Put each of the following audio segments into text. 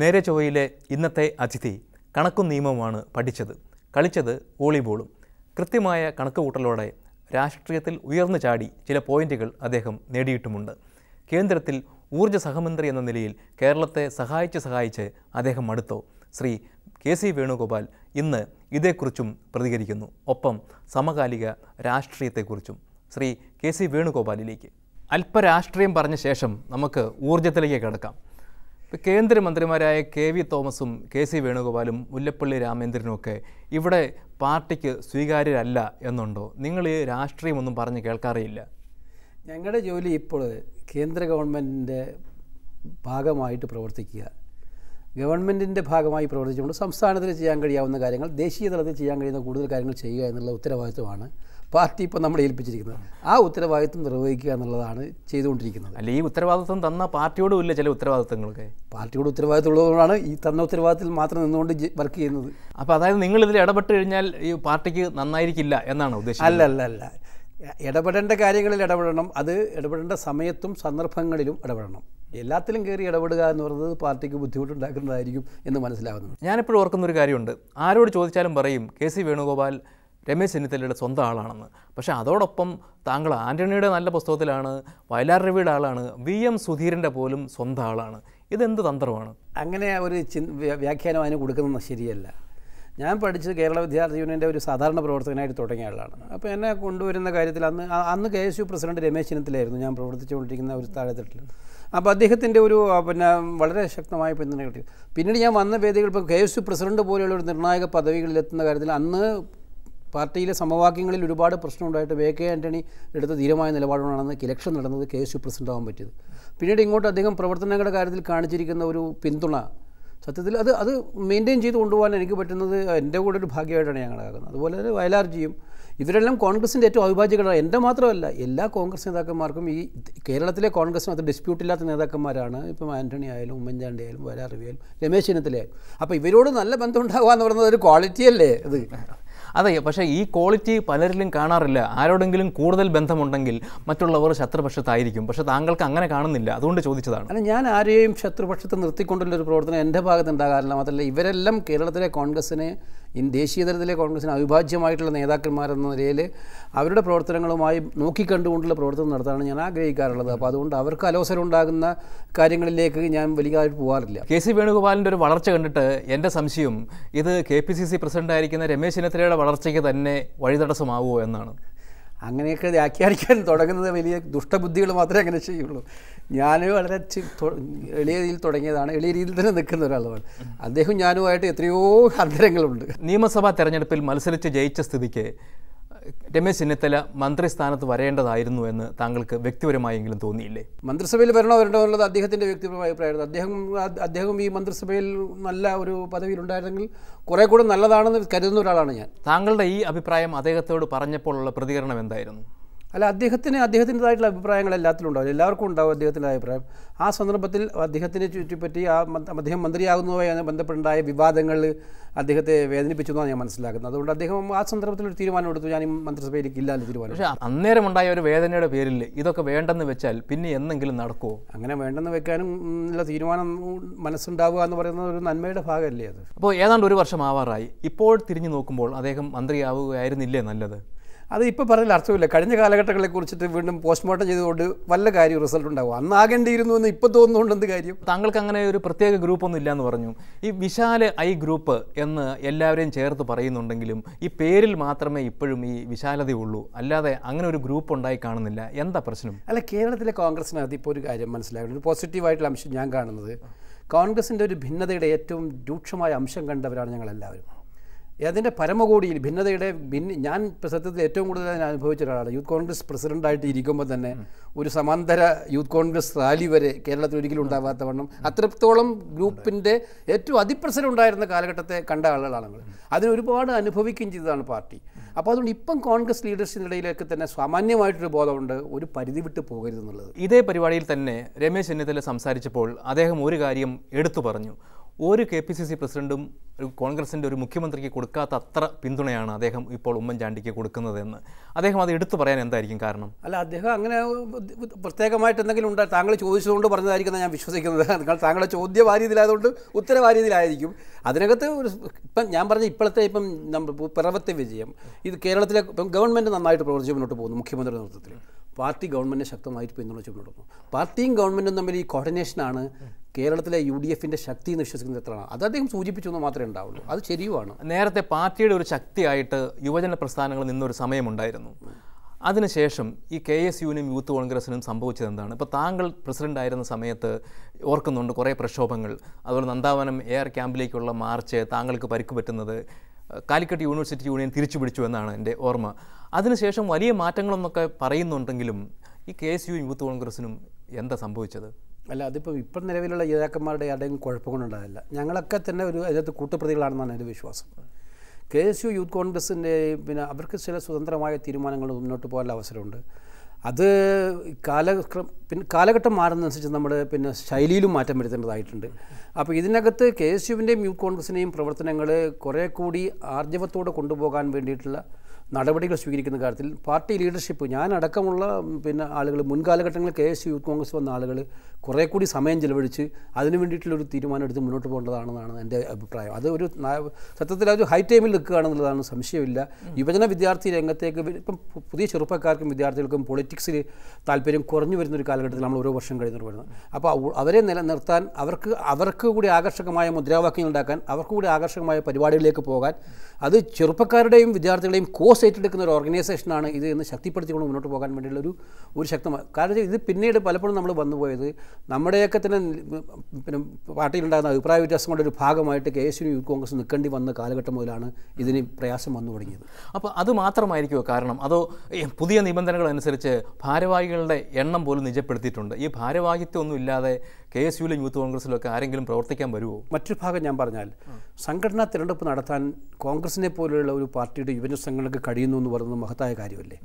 നേരെ ചൊവ്വയിലെ ഇന്നത്തെ അതിഥി കണക്കും നിയമവുമാണ് പഠിച്ചത്. കളിച്ചത് വോളിബോളും. കൃത്യമായ കണക്കുകൂട്ടലോടെ രാഷ്ട്രീയത്തിൽ ഉയർന്നു ചാടി ചില പോയിന്റുകൾ അദ്ദേഹം നേടിയിട്ടുമുണ്ട്. കേന്ദ്രത്തിൽ ഊർജ സഹമന്ത്രി എന്ന നിലയിൽ കേരളത്തെ സഹായിച്ച് സഹായിച്ച് അദ്ദേഹം അടുത്തു ശ്രീ കെ സി വേണുഗോപാൽ ഇന്ന് ഇതേക്കുറിച്ചും പ്രതികരിക്കുന്നു. ഒപ്പം സമകാലിക രാഷ്ട്രീയത്തെക്കുറിച്ചും. ശ്രീ കെ സി വേണുഗോപാലിലേക്ക്. അല്പരാഷ്ട്രീയം പറഞ്ഞ ശേഷം നമുക്ക് ഊർജത്തിലേക്ക് കിടക്കാം. കേന്ദ്രമന്ത്രിമാരായ കെ വി തോമസും കെ സി വേണുഗോപാലും മുല്ലപ്പള്ളി രാമേന്ദ്രനും ഒക്കെ ഇവിടെ പാർട്ടിക്ക് സ്വീകാര്യരല്ല എന്നുണ്ടോ? നിങ്ങൾ ഈ രാഷ്ട്രീയമൊന്നും പറഞ്ഞ് കേൾക്കാറേയില്ല. ഞങ്ങളുടെ ജോലി ഇപ്പോൾ കേന്ദ്ര ഗവൺമെന്റിന്റെ ഭാഗമായിട്ട് പ്രവർത്തിക്കുക. ഗവൺമെന്റിന്റെ ഭാഗമായി പ്രവർത്തിച്ചുകൊണ്ട് സംസ്ഥാനത്തിൽ ചെയ്യാൻ കഴിയാവുന്ന കാര്യങ്ങൾ ദേശീയ തലത്തിൽ ചെയ്യാൻ കഴിയുന്ന കൂടുതൽ കാര്യങ്ങൾ ചെയ്യുക എന്നുള്ള ഉത്തരവാദിത്വമാണ് പാർട്ടി ഇപ്പോൾ നമ്മളെ ഏൽപ്പിച്ചിരിക്കുന്നത്. ആ ഉത്തരവാദിത്വം നിർവഹിക്കുക എന്നുള്ളതാണ് ചെയ്തുകൊണ്ടിരിക്കുന്നത്. അല്ല ഈ ഉത്തരവാദിത്വം തന്ന പാർട്ടിയോടും ഇല്ല ചില ഉത്തരവാദിത്തങ്ങളൊക്കെ പാർട്ടിയോട് ഉത്തരവാദിത്വം ഉള്ളതുകൊണ്ടാണ് ഈ തന്ന ഉത്തരവാദിത്തത്തിൽ മാത്രം നിന്നുകൊണ്ട് വർക്ക് ചെയ്യുന്നത്. അപ്പോൾ അതായത് നിങ്ങൾ ഇതിൽ ഇടപെട്ട് കഴിഞ്ഞാൽ ഈ പാർട്ടിക്ക് നന്നായിരിക്കില്ല എന്നാണ് ഉദ്ദേശിച്ചത് അല്ല അല്ല അല്ല. ഇടപെടേണ്ട കാര്യങ്ങളിൽ ഇടപെടണം. അത് ഇടപെടേണ്ട സമയത്തും സന്ദർഭങ്ങളിലും ഇടപെടണം. എല്ലാത്തിലും കയറി ഇടപെടുക എന്ന് പറയുന്നത് പാർട്ടിക്ക് ബുദ്ധിമുട്ടുണ്ടാക്കുന്നതായിരിക്കും എന്ന് മനസ്സിലാകുന്നു ഞാനിപ്പോഴും ഓർക്കുന്ന ഒരു കാര്യമുണ്ട്. ആരോട് ചോദിച്ചാലും പറയും കെ സി വേണുഗോപാൽ രമേശ് ചെന്നിത്തലയുടെ സ്വന്തം ആളാണെന്ന്. പക്ഷേ അതോടൊപ്പം താങ്കൾ ആന്റണിയുടെ നല്ല പുസ്തകത്തിലാണ് വയലാർ രവിയുടെ ആളാണ് വി എം സുധീരന്റെ പോലും സ്വന്തം ആളാണ്. ഇതെന്ത് തന്ത്രമാണ്? അങ്ങനെ ഒരു വ്യാഖ്യാനം അതിന് കൊടുക്കുന്നത് ശരിയല്ല. ഞാൻ പഠിച്ചത് കേരള വിദ്യാർത്ഥി യൂണിയന്റെ ഒരു സാധാരണ പ്രവർത്തകനായിട്ട് തുടങ്ങിയ ആളാണ്. അപ്പോൾ എന്നെ കൊണ്ടുവരുന്ന കാര്യത്തിൽ അന്ന് അന്ന് K S U president Ramesh ചെന്നിത്തലായിരുന്നു ഞാൻ പ്രവർത്തിച്ചുകൊണ്ടിരിക്കുന്ന ഒരു താഴെത്തട്ടിൽ. അപ്പോൾ അദ്ദേഹത്തിന്റെ ഒരു പിന്നെ വളരെ ശക്തമായ പിന്തുണ കിട്ടി. പിന്നീട് ഞാൻ വന്ന വേദികൾ ഇപ്പോൾ കെ എസ് യു പ്രസിഡന്റ് പോലെയുള്ള ഒരു നിർണായക പദവികളിലെത്തുന്ന കാര്യത്തിൽ അന്ന് പാർട്ടിയിലെ സമവാക്യങ്ങളിൽ ഒരുപാട് പ്രശ്നമുണ്ടായിട്ട് വേ കെ ആന്റണി എടുത്ത ധീരമായ നിലപാടുകൊണ്ടാണ് ഇലക്ഷൻ നടന്നത് കെ എസ് യു പ്രസിഡന്റ് ആവാൻ പറ്റിയത്. പിന്നീട് ഇങ്ങോട്ട് അദ്ദേഹം പ്രവർത്തനങ്ങളുടെ കാര്യത്തിൽ കാണിച്ചിരിക്കുന്ന ഒരു പിന്തുണ സത്യത്തിൽ അത് അത് മെയിന്റെയിൻ ചെയ്ത് കൊണ്ടുപോകാൻ എനിക്ക് പറ്റുന്നത് എന്റെ കൂടെ ഒരു ഭാഗ്യമായിട്ടാണ് ഞാൻ കണക്കാക്കുന്നത്. അതുപോലെ തന്നെ വയലാർജിയും ഇവരെല്ലാം കോൺഗ്രസിന്റെ ഏറ്റവും അവിഭാജ്യഘടന എന്റെ മാത്രമല്ല എല്ലാ കോൺഗ്രസ് നേതാക്കന്മാർക്കും ഈ കേരളത്തിലെ കോൺഗ്രസിനകത്ത് ഡിസ്പ്യൂട്ടില്ലാത്ത നേതാക്കന്മാരാണ് ഇപ്പം ആന്റണി ആയാലും ഉമ്മൻചാണ്ടി ആയാലും വയലാർ ആയാലും രമേശ് ചെന്നിത്തലയായാലും അപ്പോൾ ഇവരോട് നല്ല ബന്ധം ഉണ്ടാകുക എന്ന് പറയുന്നത് ഒരു ക്വാളിറ്റി അല്ലേ ഇത്? അതെ പക്ഷേ ഈ ക്വാളിറ്റി പലരിലും കാണാറില്ല. ആരോടെങ്കിലും കൂടുതൽ ബന്ധമുണ്ടെങ്കിൽ മറ്റുള്ളവർ ശത്രുപക്ഷത്തായിരിക്കും. പക്ഷേ താങ്കൾക്ക് അങ്ങനെ കാണുന്നില്ല. അതുകൊണ്ട് ചോദിച്ചതാണ്. അല്ല ഞാൻ ആരെയും ശത്രുപക്ഷത്ത് നിർത്തിക്കൊണ്ടുള്ള ഒരു പ്രവർത്തനം എന്റെ ഭാഗത്ത് ഉണ്ടാകാറില്ല. മാത്രമല്ല ഇവരെല്ലാം കേരളത്തിലെ കോൺഗ്രസ്സിനെ ഇൻ ദേശീയ തലത്തിലെ കോൺഗ്രസ്സിന് അവിഭാജ്യമായിട്ടുള്ള നേതാക്കന്മാരെന്ന നിലയിൽ അവരുടെ പ്രവർത്തനങ്ങളുമായി നോക്കിക്കണ്ടുകൊണ്ടുള്ള പ്രവർത്തനം നടത്താനാണ് ഞാൻ ആഗ്രഹിക്കാറുള്ളത്. അപ്പോൾ അതുകൊണ്ട് അവർക്ക് അലോസരം ഉണ്ടാകുന്ന കാര്യങ്ങളിലേക്ക് ഞാൻ വലിയതായിട്ട് പോകാറില്ല കെ സി വേണുഗോപാലിന്റെ ഒരു വളർച്ച കണ്ടിട്ട് എന്റെ സംശയം ഇത് കെ പി സി സി പ്രസിഡന്റായിരിക്കുന്ന രമേശ് ചെന്നിത്തലയുടെ വളർച്ചയ്ക്ക് തന്നെ വഴിതടസ്സമാവുമോ എന്നാണ്. അങ്ങനെയൊക്കെ വ്യാഖ്യാനിക്കാൻ തുടങ്ങുന്നത് വലിയ ദുഷ്ടബുദ്ധികൾ മാത്രമേ അങ്ങനെ ചെയ്യുള്ളൂ. ഞാൻ വളരെ എളിയ രീതിയിൽ തുടങ്ങിയതാണ്. എളിയ രീതിയിൽ തന്നെ നിൽക്കുന്ന ഒരാളാണ് അദ്ദേഹം ഞാനുമായിട്ട് എത്രയോ അന്തരങ്ങളുണ്ട്. നിയമസഭാ തെരഞ്ഞെടുപ്പിൽ മത്സരിച്ച് ജയിച്ച സ്ഥിതിക്ക് രമേശ് ചെന്നിത്തല മന്ത്രിസ്ഥാനത്ത് വരേണ്ടതായിരുന്നു എന്ന് താങ്കൾക്ക് വ്യക്തിപരമായെങ്കിലും തോന്നിയില്ലേ? മന്ത്രിസഭയിൽ വരണോ വരണോ എന്നുള്ളത് അദ്ദേഹത്തിന്റെ വ്യക്തിപരമായ അഭിപ്രായമായിരുന്നു അദ്ദേഹം അദ്ദേഹം ഈ മന്ത്രിസഭയിൽ നല്ല ഒരു പദവിയിലുണ്ടായിരുന്നെങ്കിൽ കുറേ കൂടെ നല്ലതാണെന്ന് കരുതുന്ന ഒരാളാണ് ഞാൻ. താങ്കളുടെ ഈ അഭിപ്രായം അദ്ദേഹത്തോട് പറഞ്ഞപ്പോഴുള്ള പ്രതികരണം എന്തായിരുന്നു? അല്ല അദ്ദേഹത്തിന് അദ്ദേഹത്തിന്റെതായിട്ടുള്ള അഭിപ്രായങ്ങൾ എല്ലാത്തിലും ഉണ്ടാവും. എല്ലാവർക്കും ഉണ്ടാവും അദ്ദേഹത്തിന്റെ അഭിപ്രായം. ആ സന്ദർഭത്തിൽ അദ്ദേഹത്തിനെ ചുറ്റിപ്പറ്റി ആ അദ്ദേഹം മന്ത്രിയാകുന്നതുമായി ബന്ധപ്പെട്ടുണ്ടായ വിവാദങ്ങൾ അദ്ദേഹത്തെ വേദനിപ്പിച്ചു എന്നാണ് ഞാൻ മനസ്സിലാക്കുന്നത്. അതുകൊണ്ട് അദ്ദേഹം ആ സന്ദർഭത്തിൽ ഒരു തീരുമാനം എടുത്തു. ഞാൻ ഈ മന്ത്രിസഭയിലേക്ക് ഇല്ലാന്ന് തീരുമാനം. പക്ഷേ അന്നേരം ഉണ്ടായ ഒരു വേദനയുടെ പേരിൽ ഇതൊക്കെ വേണ്ടെന്ന് വെച്ചാൽ പിന്നെ എന്തെങ്കിലും നടക്കുമോ അങ്ങനെ വേണ്ടെന്ന് വെക്കാനും ഉള്ള തീരുമാനം മനസ്സുണ്ടാവുക എന്ന് പറയുന്നത് ഒരു നന്മയുടെ ഭാഗമല്ലേ അത്? അപ്പോൾ ഏതാണ്ട് ഒരു വർഷം ആവാറായി ഇപ്പോൾ തിരിഞ്ഞു നോക്കുമ്പോൾ അദ്ദേഹം മന്ത്രിയാവുകയായിരുന്നില്ലേ നല്ലത്? അത് ഇപ്പോൾ പറഞ്ഞാൽ അർത്ഥമില്ല. കഴിഞ്ഞ കാലഘട്ടങ്ങളെ കുറിച്ചിട്ട് വീണ്ടും പോസ്റ്റ്മോർട്ടം ചെയ്തുകൊണ്ട് വല്ല കാര്യം റിസൾട്ട് ഉണ്ടാവും. അന്ന് ആകേണ്ടിയിരുന്നു എന്ന് ഇപ്പോൾ തോന്നുന്നുണ്ട് എന്ത് കാര്യം? താങ്കൾക്ക് അങ്ങനെ ഒരു പ്രത്യേക ഗ്രൂപ്പൊന്നും ഇല്ലയെന്ന് പറഞ്ഞു. ഈ വിശാല ഐ ഗ്രൂപ്പ് എന്ന് എല്ലാവരെയും ചേർത്ത് പറയുന്നുണ്ടെങ്കിലും ഈ പേരിൽ മാത്രമേ ഇപ്പോഴും ഈ വിശാലതയുള്ളൂ അല്ലാതെ അങ്ങനെ ഒരു ഗ്രൂപ്പ് ഉണ്ടായി കാണുന്നില്ല. എന്താ പ്രശ്നം? അല്ല കേരളത്തിലെ കോൺഗ്രസിനകത്ത് ഇപ്പോൾ ഒരു കാര്യം മനസ്സിലാകുന്നു ഒരു പോസിറ്റീവായിട്ടുള്ള അംശം ഞാൻ കാണുന്നത്. കോൺഗ്രസിന്റെ ഒരു ഭിന്നതയുടെ ഏറ്റവും രൂക്ഷമായ അംശം കണ്ടവരാണ് ഞങ്ങളെല്ലാവരും. അതിന്റെ പരമകോടിയിൽ ഭിന്നതയുടെ ഭിന്ന ഞാൻ സത്യത്തിൽ ഏറ്റവും കൂടുതൽ ഞാൻ അനുഭവിച്ച ഒരാളാണ്. യൂത്ത് കോൺഗ്രസ് പ്രസിഡന്റായിട്ട് ഇരിക്കുമ്പോൾ തന്നെ ഒരു സമാന്തര യൂത്ത് കോൺഗ്രസ് റാലി വരെ കേരളത്തിൽ ഒരിക്കലും ഉണ്ടാവാത്ത വണ്ണം അത്രത്തോളം ഗ്രൂപ്പിന്റെ ഏറ്റവും അതിപ്രസരം ഉണ്ടായിരുന്ന കാലഘട്ടത്തെ കണ്ട ആളുകളാണ് ഞങ്ങൾ അതിന് ഒരുപാട് അനുഭവിക്കുകയും ചെയ്തതാണ് പാർട്ടി. അപ്പോൾ അതുകൊണ്ട് ഇപ്പം കോൺഗ്രസ് ലീഡേഴ്സിനിടയിലേക്ക് തന്നെ സാമാന്യമായിട്ടൊരു ബോധമുണ്ട്. ഒരു പരിധി വിട്ട് പോകരുതെന്നുള്ളത്. ഇതേ പരിപാടിയിൽ തന്നെ രമേശ് ചെന്നിത്തല സംസാരിച്ചപ്പോൾ അദ്ദേഹം ഒരു കാര്യം എടുത്തു പറഞ്ഞു. ഒരു കെ പി സി സി പ്രസിഡന്റും ഒരു കോൺഗ്രസിന്റെ ഒരു മുഖ്യമന്ത്രിക്ക് കൊടുക്കാത്ത അത്ര പിന്തുണയാണ് അദ്ദേഹം ഇപ്പോൾ ഉമ്മൻചാണ്ടിക്ക് കൊടുക്കുന്നതെന്ന്. അദ്ദേഹം അത് എടുത്തു പറയാൻ എന്തായിരിക്കും കാരണം? അല്ല അദ്ദേഹം അങ്ങനെ പ്രത്യേകമായിട്ട് എന്തെങ്കിലും ഉണ്ടായി താങ്കൾ ചോദിച്ചതുകൊണ്ട് പറഞ്ഞതായിരിക്കും ഞാൻ വിശ്വസിക്കുന്നത്. നിങ്ങൾ താങ്കളുടെ ചോദ്യം ആ രീതിയിലായതുകൊണ്ട് ഉത്തരം ആ രീതിയിലായിരിക്കും അതിനകത്ത് ഒരു ഇപ്പം ഞാൻ പറഞ്ഞ ഇപ്പോഴത്തെ ഇപ്പം പിറവത്തെ വിജയം ഇത് കേരളത്തിലെ ഇപ്പം ഗവൺമെന്റ് നന്നായിട്ട് പ്രവർത്തിച്ച് മുന്നോട്ട് പോകുന്നു മുഖ്യമന്ത്രിയുടെ നേതൃത്വത്തിൽ. പാർട്ടി ഗവൺമെന്റിനെ ശക്തമായിട്ട് പിന്തുണച്ച് മുന്നോട്ട് പോകുന്നു. പാർട്ടിയും ഗവൺമെന്റും തമ്മിൽ ഈ കോർഡിനേഷനാണ് കേരളത്തിലെ യു ഡി എഫിന്റെ ശക്തി എന്ന് വിശ്വസിക്കുന്നത് എത്രയാണ്? അത് അദ്ദേഹം സൂചിപ്പിച്ചു എന്ന് മാത്രമേ ഉണ്ടാവുള്ളൂ. അത് ശരിയുമാണ്. നേരത്തെ പാർട്ടിയുടെ ഒരു ശക്തിയായിട്ട് യുവജന പ്രസ്ഥാനങ്ങൾ നിന്നൊരു സമയമുണ്ടായിരുന്നു. അതിനുശേഷം ഈ കെ എസ് യുവിനും യൂത്ത് കോൺഗ്രസിനും സംഭവിച്ചത് എന്താണ്? ഇപ്പോൾ താങ്കൾ പ്രസിഡന്റ് ആയിരുന്ന സമയത്ത് ഓർക്കുന്നുണ്ട് കുറേ പ്രക്ഷോഭങ്ങൾ. അതുപോലെ നന്ദാവനം എ ആർ ക്യാമ്പിലേക്കുള്ള മാർച്ച് താങ്കൾക്ക് പരിക്ക് പറ്റുന്നത് കാലിക്കറ്റ് യൂണിവേഴ്സിറ്റി യൂണിയൻ തിരിച്ചു പിടിച്ചു എന്നാണ് എന്റെ ഓർമ്മ. അതിനുശേഷം വലിയ മാറ്റങ്ങളെന്നൊക്കെ പറയുന്നുണ്ടെങ്കിലും ഈ കെ എസ് യു യൂത്ത് കോൺഗ്രസിനും എന്താ സംഭവിച്ചത്? അല്ല അതിപ്പോൾ ഇപ്പം നിലവിലുള്ള യുവാക്കന്മാരുടെ ആരുടെയും കുഴപ്പം കൊണ്ടുണ്ടാകില്ല ഞങ്ങളൊക്കെ തന്നെ ഒരു അതിനകത്ത് കൂട്ടുപ്രതികളാണെന്നാണ് എന്റെ വിശ്വാസം. കെ എസ് യു യൂത്ത് കോൺഗ്രസിന്റെ പിന്നെ അവർക്ക് ചില സ്വതന്ത്രമായ തീരുമാനങ്ങൾ മുന്നോട്ട് പോകാനുള്ള അവസരമുണ്ട്. അത് കാലക്രമ പിന്നെ കാലഘട്ടം മാറുന്നതനുസരിച്ച് നമ്മൾ പിന്നെ ശൈലിയിലും മാറ്റം വരുത്തേണ്ടതായിട്ടുണ്ട്. അപ്പോൾ ഇതിനകത്ത് കെ എസ് യുവിന്റെയും യൂത്ത് കോൺഗ്രസിന്റെയും പ്രവർത്തനങ്ങൾ കുറേ കൂടി ആർജവത്തോടെ കൊണ്ടുപോകാൻ വേണ്ടിയിട്ടുള്ള നടപടികൾ സ്വീകരിക്കുന്ന കാര്യത്തിൽ പാർട്ടി ലീഡർഷിപ്പ് ഞാൻ അടക്കമുള്ള പിന്നെ ആളുകൾ മുൻകാലഘട്ടങ്ങളിൽ കെ എസ് യൂത്ത് കോൺഗ്രസ് വന്ന ആളുകൾ കുറേ കൂടി സമയം ചിലവഴിച്ച് അതിന് വേണ്ടിയിട്ടുള്ളൊരു തീരുമാനം എടുത്ത് മുന്നോട്ട് പോകേണ്ടതാണെന്നാണ് എന്റെ അഭിപ്രായം. അത് ഒരു സത്യത്തിൽ അത് ഹൈ ടൈമിൽ നിൽക്കുകയാണെന്നുള്ളതാണ് സംശയമില്ല. യുവജന വിദ്യാർത്ഥി രംഗത്തേക്ക് ഇപ്പം പുതിയ ചെറുപ്പക്കാർക്കും വിദ്യാർത്ഥികൾക്കും പൊളിറ്റിക്സിൽ താല്പര്യം കുറഞ്ഞു വരുന്നൊരു കാലഘട്ടത്തിൽ നമ്മൾ ഓരോ വർഷം കഴിഞ്ഞു വരുന്നത് അപ്പോൾ അവ- അവരെ നിലനിർത്താൻ അവർക്ക് അവർക്ക് കൂടി ആകർഷകമായ മുദ്രാവാക്യങ്ങൾ ഉണ്ടാക്കാൻ അവർക്ക് കൂടി ആകർഷകമായ പരിപാടികളിലേക്ക് പോകാൻ അത് ചെറുപ്പക്കാരുടെയും വിദ്യാർത്ഥികളുടെയും കോസ് ഏറ്റെടുക്കുന്ന ഒരു ഓർഗനൈസേഷനാണ് ഇത് എന്ന് ശക്തിപ്പെടുത്തിക്കൊണ്ട് മുന്നോട്ട് പോകാൻ വേണ്ടിയുള്ള ഒരു ശക്തമായ കാരണം ഇത് പിന്നീട് പലപ്പോഴും നമ്മൾ വന്നുപോയത് നമ്മുടെയൊക്കെ തന്നെ പിന്നെ പാർട്ടിയിലുണ്ടാകുന്ന അഭിപ്രായ വ്യത്യാസം കൊണ്ടൊരു ഒരു ഭാഗമായിട്ട് K S U youth Congress നിൽക്കേണ്ടി വന്ന കാലഘട്ടം മുതലാണ് ഇതിന് പ്രയാസം വന്നു തുടങ്ങിയത്. അപ്പോൾ അത് മാത്രമായിരിക്കുമോ കാരണം? അതോ പുതിയ നിബന്ധനകൾ അനുസരിച്ച് ഭാരവാഹികളുടെ എണ്ണം പോലും നിജപ്പെടുത്തിയിട്ടുണ്ട്. ഈ ഭാരവാഹിത്വം ഒന്നും ഇല്ലാതെ കെ എസ് യുവിലും യൂത്ത് കോൺഗ്രസിലൊക്കെ ആരെങ്കിലും പ്രവർത്തിക്കാൻ വരുമോ മറ്റൊരു ഭാഗം ഞാൻ പറഞ്ഞാൽ സംഘടനാ തിരഞ്ഞെടുപ്പ് നടത്താൻ കോൺഗ്രസിനെ പോലെയുള്ള ഒരു പാർട്ടിയുടെ യുവജന സംഘടനക്ക് കഴിയുന്നു എന്ന് പറയുന്നത് മഹത്തായ കാര്യമല്ലേ?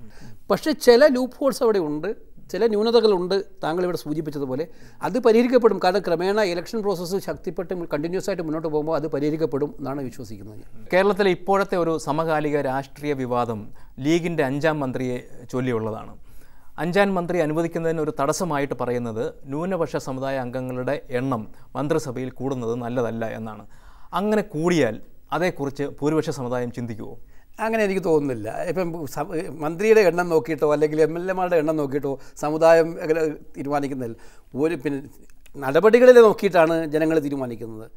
പക്ഷേ ചില ലൂപ്പ് ഹോൾസ് അവിടെ ഉണ്ട് ചില ന്യൂനതകളുണ്ട് താങ്കൾ ഇവിടെ സൂചിപ്പിച്ചതുപോലെ. അത് പരിഹരിക്കപ്പെടും. കാരണം ക്രമേണ ഇലക്ഷൻ പ്രോസസ്സ് ശക്തിപ്പെട്ട് കണ്ടിന്യൂസ് ആയിട്ട് മുന്നോട്ട് പോകുമ്പോൾ അത് പരിഹരിക്കപ്പെടും എന്നാണ് വിശ്വസിക്കുന്നത് കേരളത്തിലെ ഇപ്പോഴത്തെ ഒരു സമകാലിക രാഷ്ട്രീയ വിവാദം ലീഗിന്റെ അഞ്ചാം മന്ത്രിയെ ചൊല്ലിയുള്ളതാണ്. അഞ്ചാം മന്ത്രി അനുവദിക്കുന്നതിന് ഒരു തടസ്സമായിട്ട് പറയുന്നത് ന്യൂനപക്ഷ സമുദായ അംഗങ്ങളുടെ എണ്ണം മന്ത്രിസഭയിൽ കൂടുന്നത് നല്ലതല്ല എന്നാണ്. അങ്ങനെ കൂടിയാൽ അതേക്കുറിച്ച് ഭൂരിപക്ഷ സമുദായം ചിന്തിക്കുമോ അങ്ങനെ എനിക്ക് തോന്നുന്നില്ല. ഇപ്പം മന്ത്രിയുടെ എണ്ണം നോക്കിയിട്ടോ അല്ലെങ്കിൽ എം എൽ എമാരുടെ എണ്ണം നോക്കിയിട്ടോ സമുദായം തീരുമാനിക്കുന്നില്ല ഒരു പിന്നെ നടപടികളിൽ നോക്കിയിട്ടാണ് ജനങ്ങൾ തീരുമാനിക്കുന്നത്.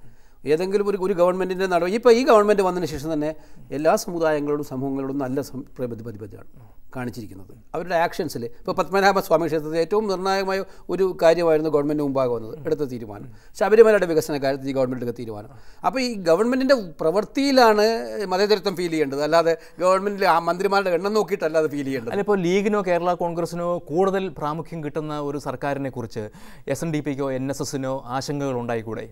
ഏതെങ്കിലും ഒരു ഒരു ഗവൺമെന്റിന്റെ നടപടി ഇപ്പോൾ ഈ ഗവൺമെന്റ് വന്നതിന് ശേഷം തന്നെ എല്ലാ സമുദായങ്ങളോടും സമൂഹങ്ങളോടും നല്ല പ്രതിബദ്ധതയാണ് കാണിച്ചിരിക്കുന്നത്. അവരുടെ ആക്ഷൻസിൽ ഇപ്പോൾ പത്മനാഭ സ്വാമി ക്ഷേത്രത്തിൽ ഏറ്റവും നിർണായകമായ ഒരു കാര്യമായിരുന്നു ഗവൺമെന്റ് മുമ്പാകെ വന്നത്. എടുത്ത തീരുമാനം. ശബരിമലയുടെ വികസന കാര്യത്തിൽ ഈ ഗവൺമെന്റ് എടുത്ത തീരുമാനം. അപ്പോൾ ഈ ഗവൺമെന്റിന്റെ പ്രവൃത്തിയിലാണ് മതേതരത്വം ഫീൽ ചെയ്യേണ്ടത്. അല്ലാതെ ഗവൺമെന്റിൽ ആ മന്ത്രിമാരുടെ എണ്ണം നോക്കിയിട്ടല്ലാതെ ഫീൽ ചെയ്യേണ്ടത്. അല്ല ഇപ്പോൾ ലീഗിനോ കേരള കോൺഗ്രസിനോ കൂടുതൽ പ്രാമുഖ്യം കിട്ടുന്ന ഒരു സർക്കാരിനെ കുറിച്ച് എസ് എൻ ഡി പിക്കോ എൻ എസ് എസിനോ ആശങ്കകൾ ഉണ്ടായിക്കൂടെ?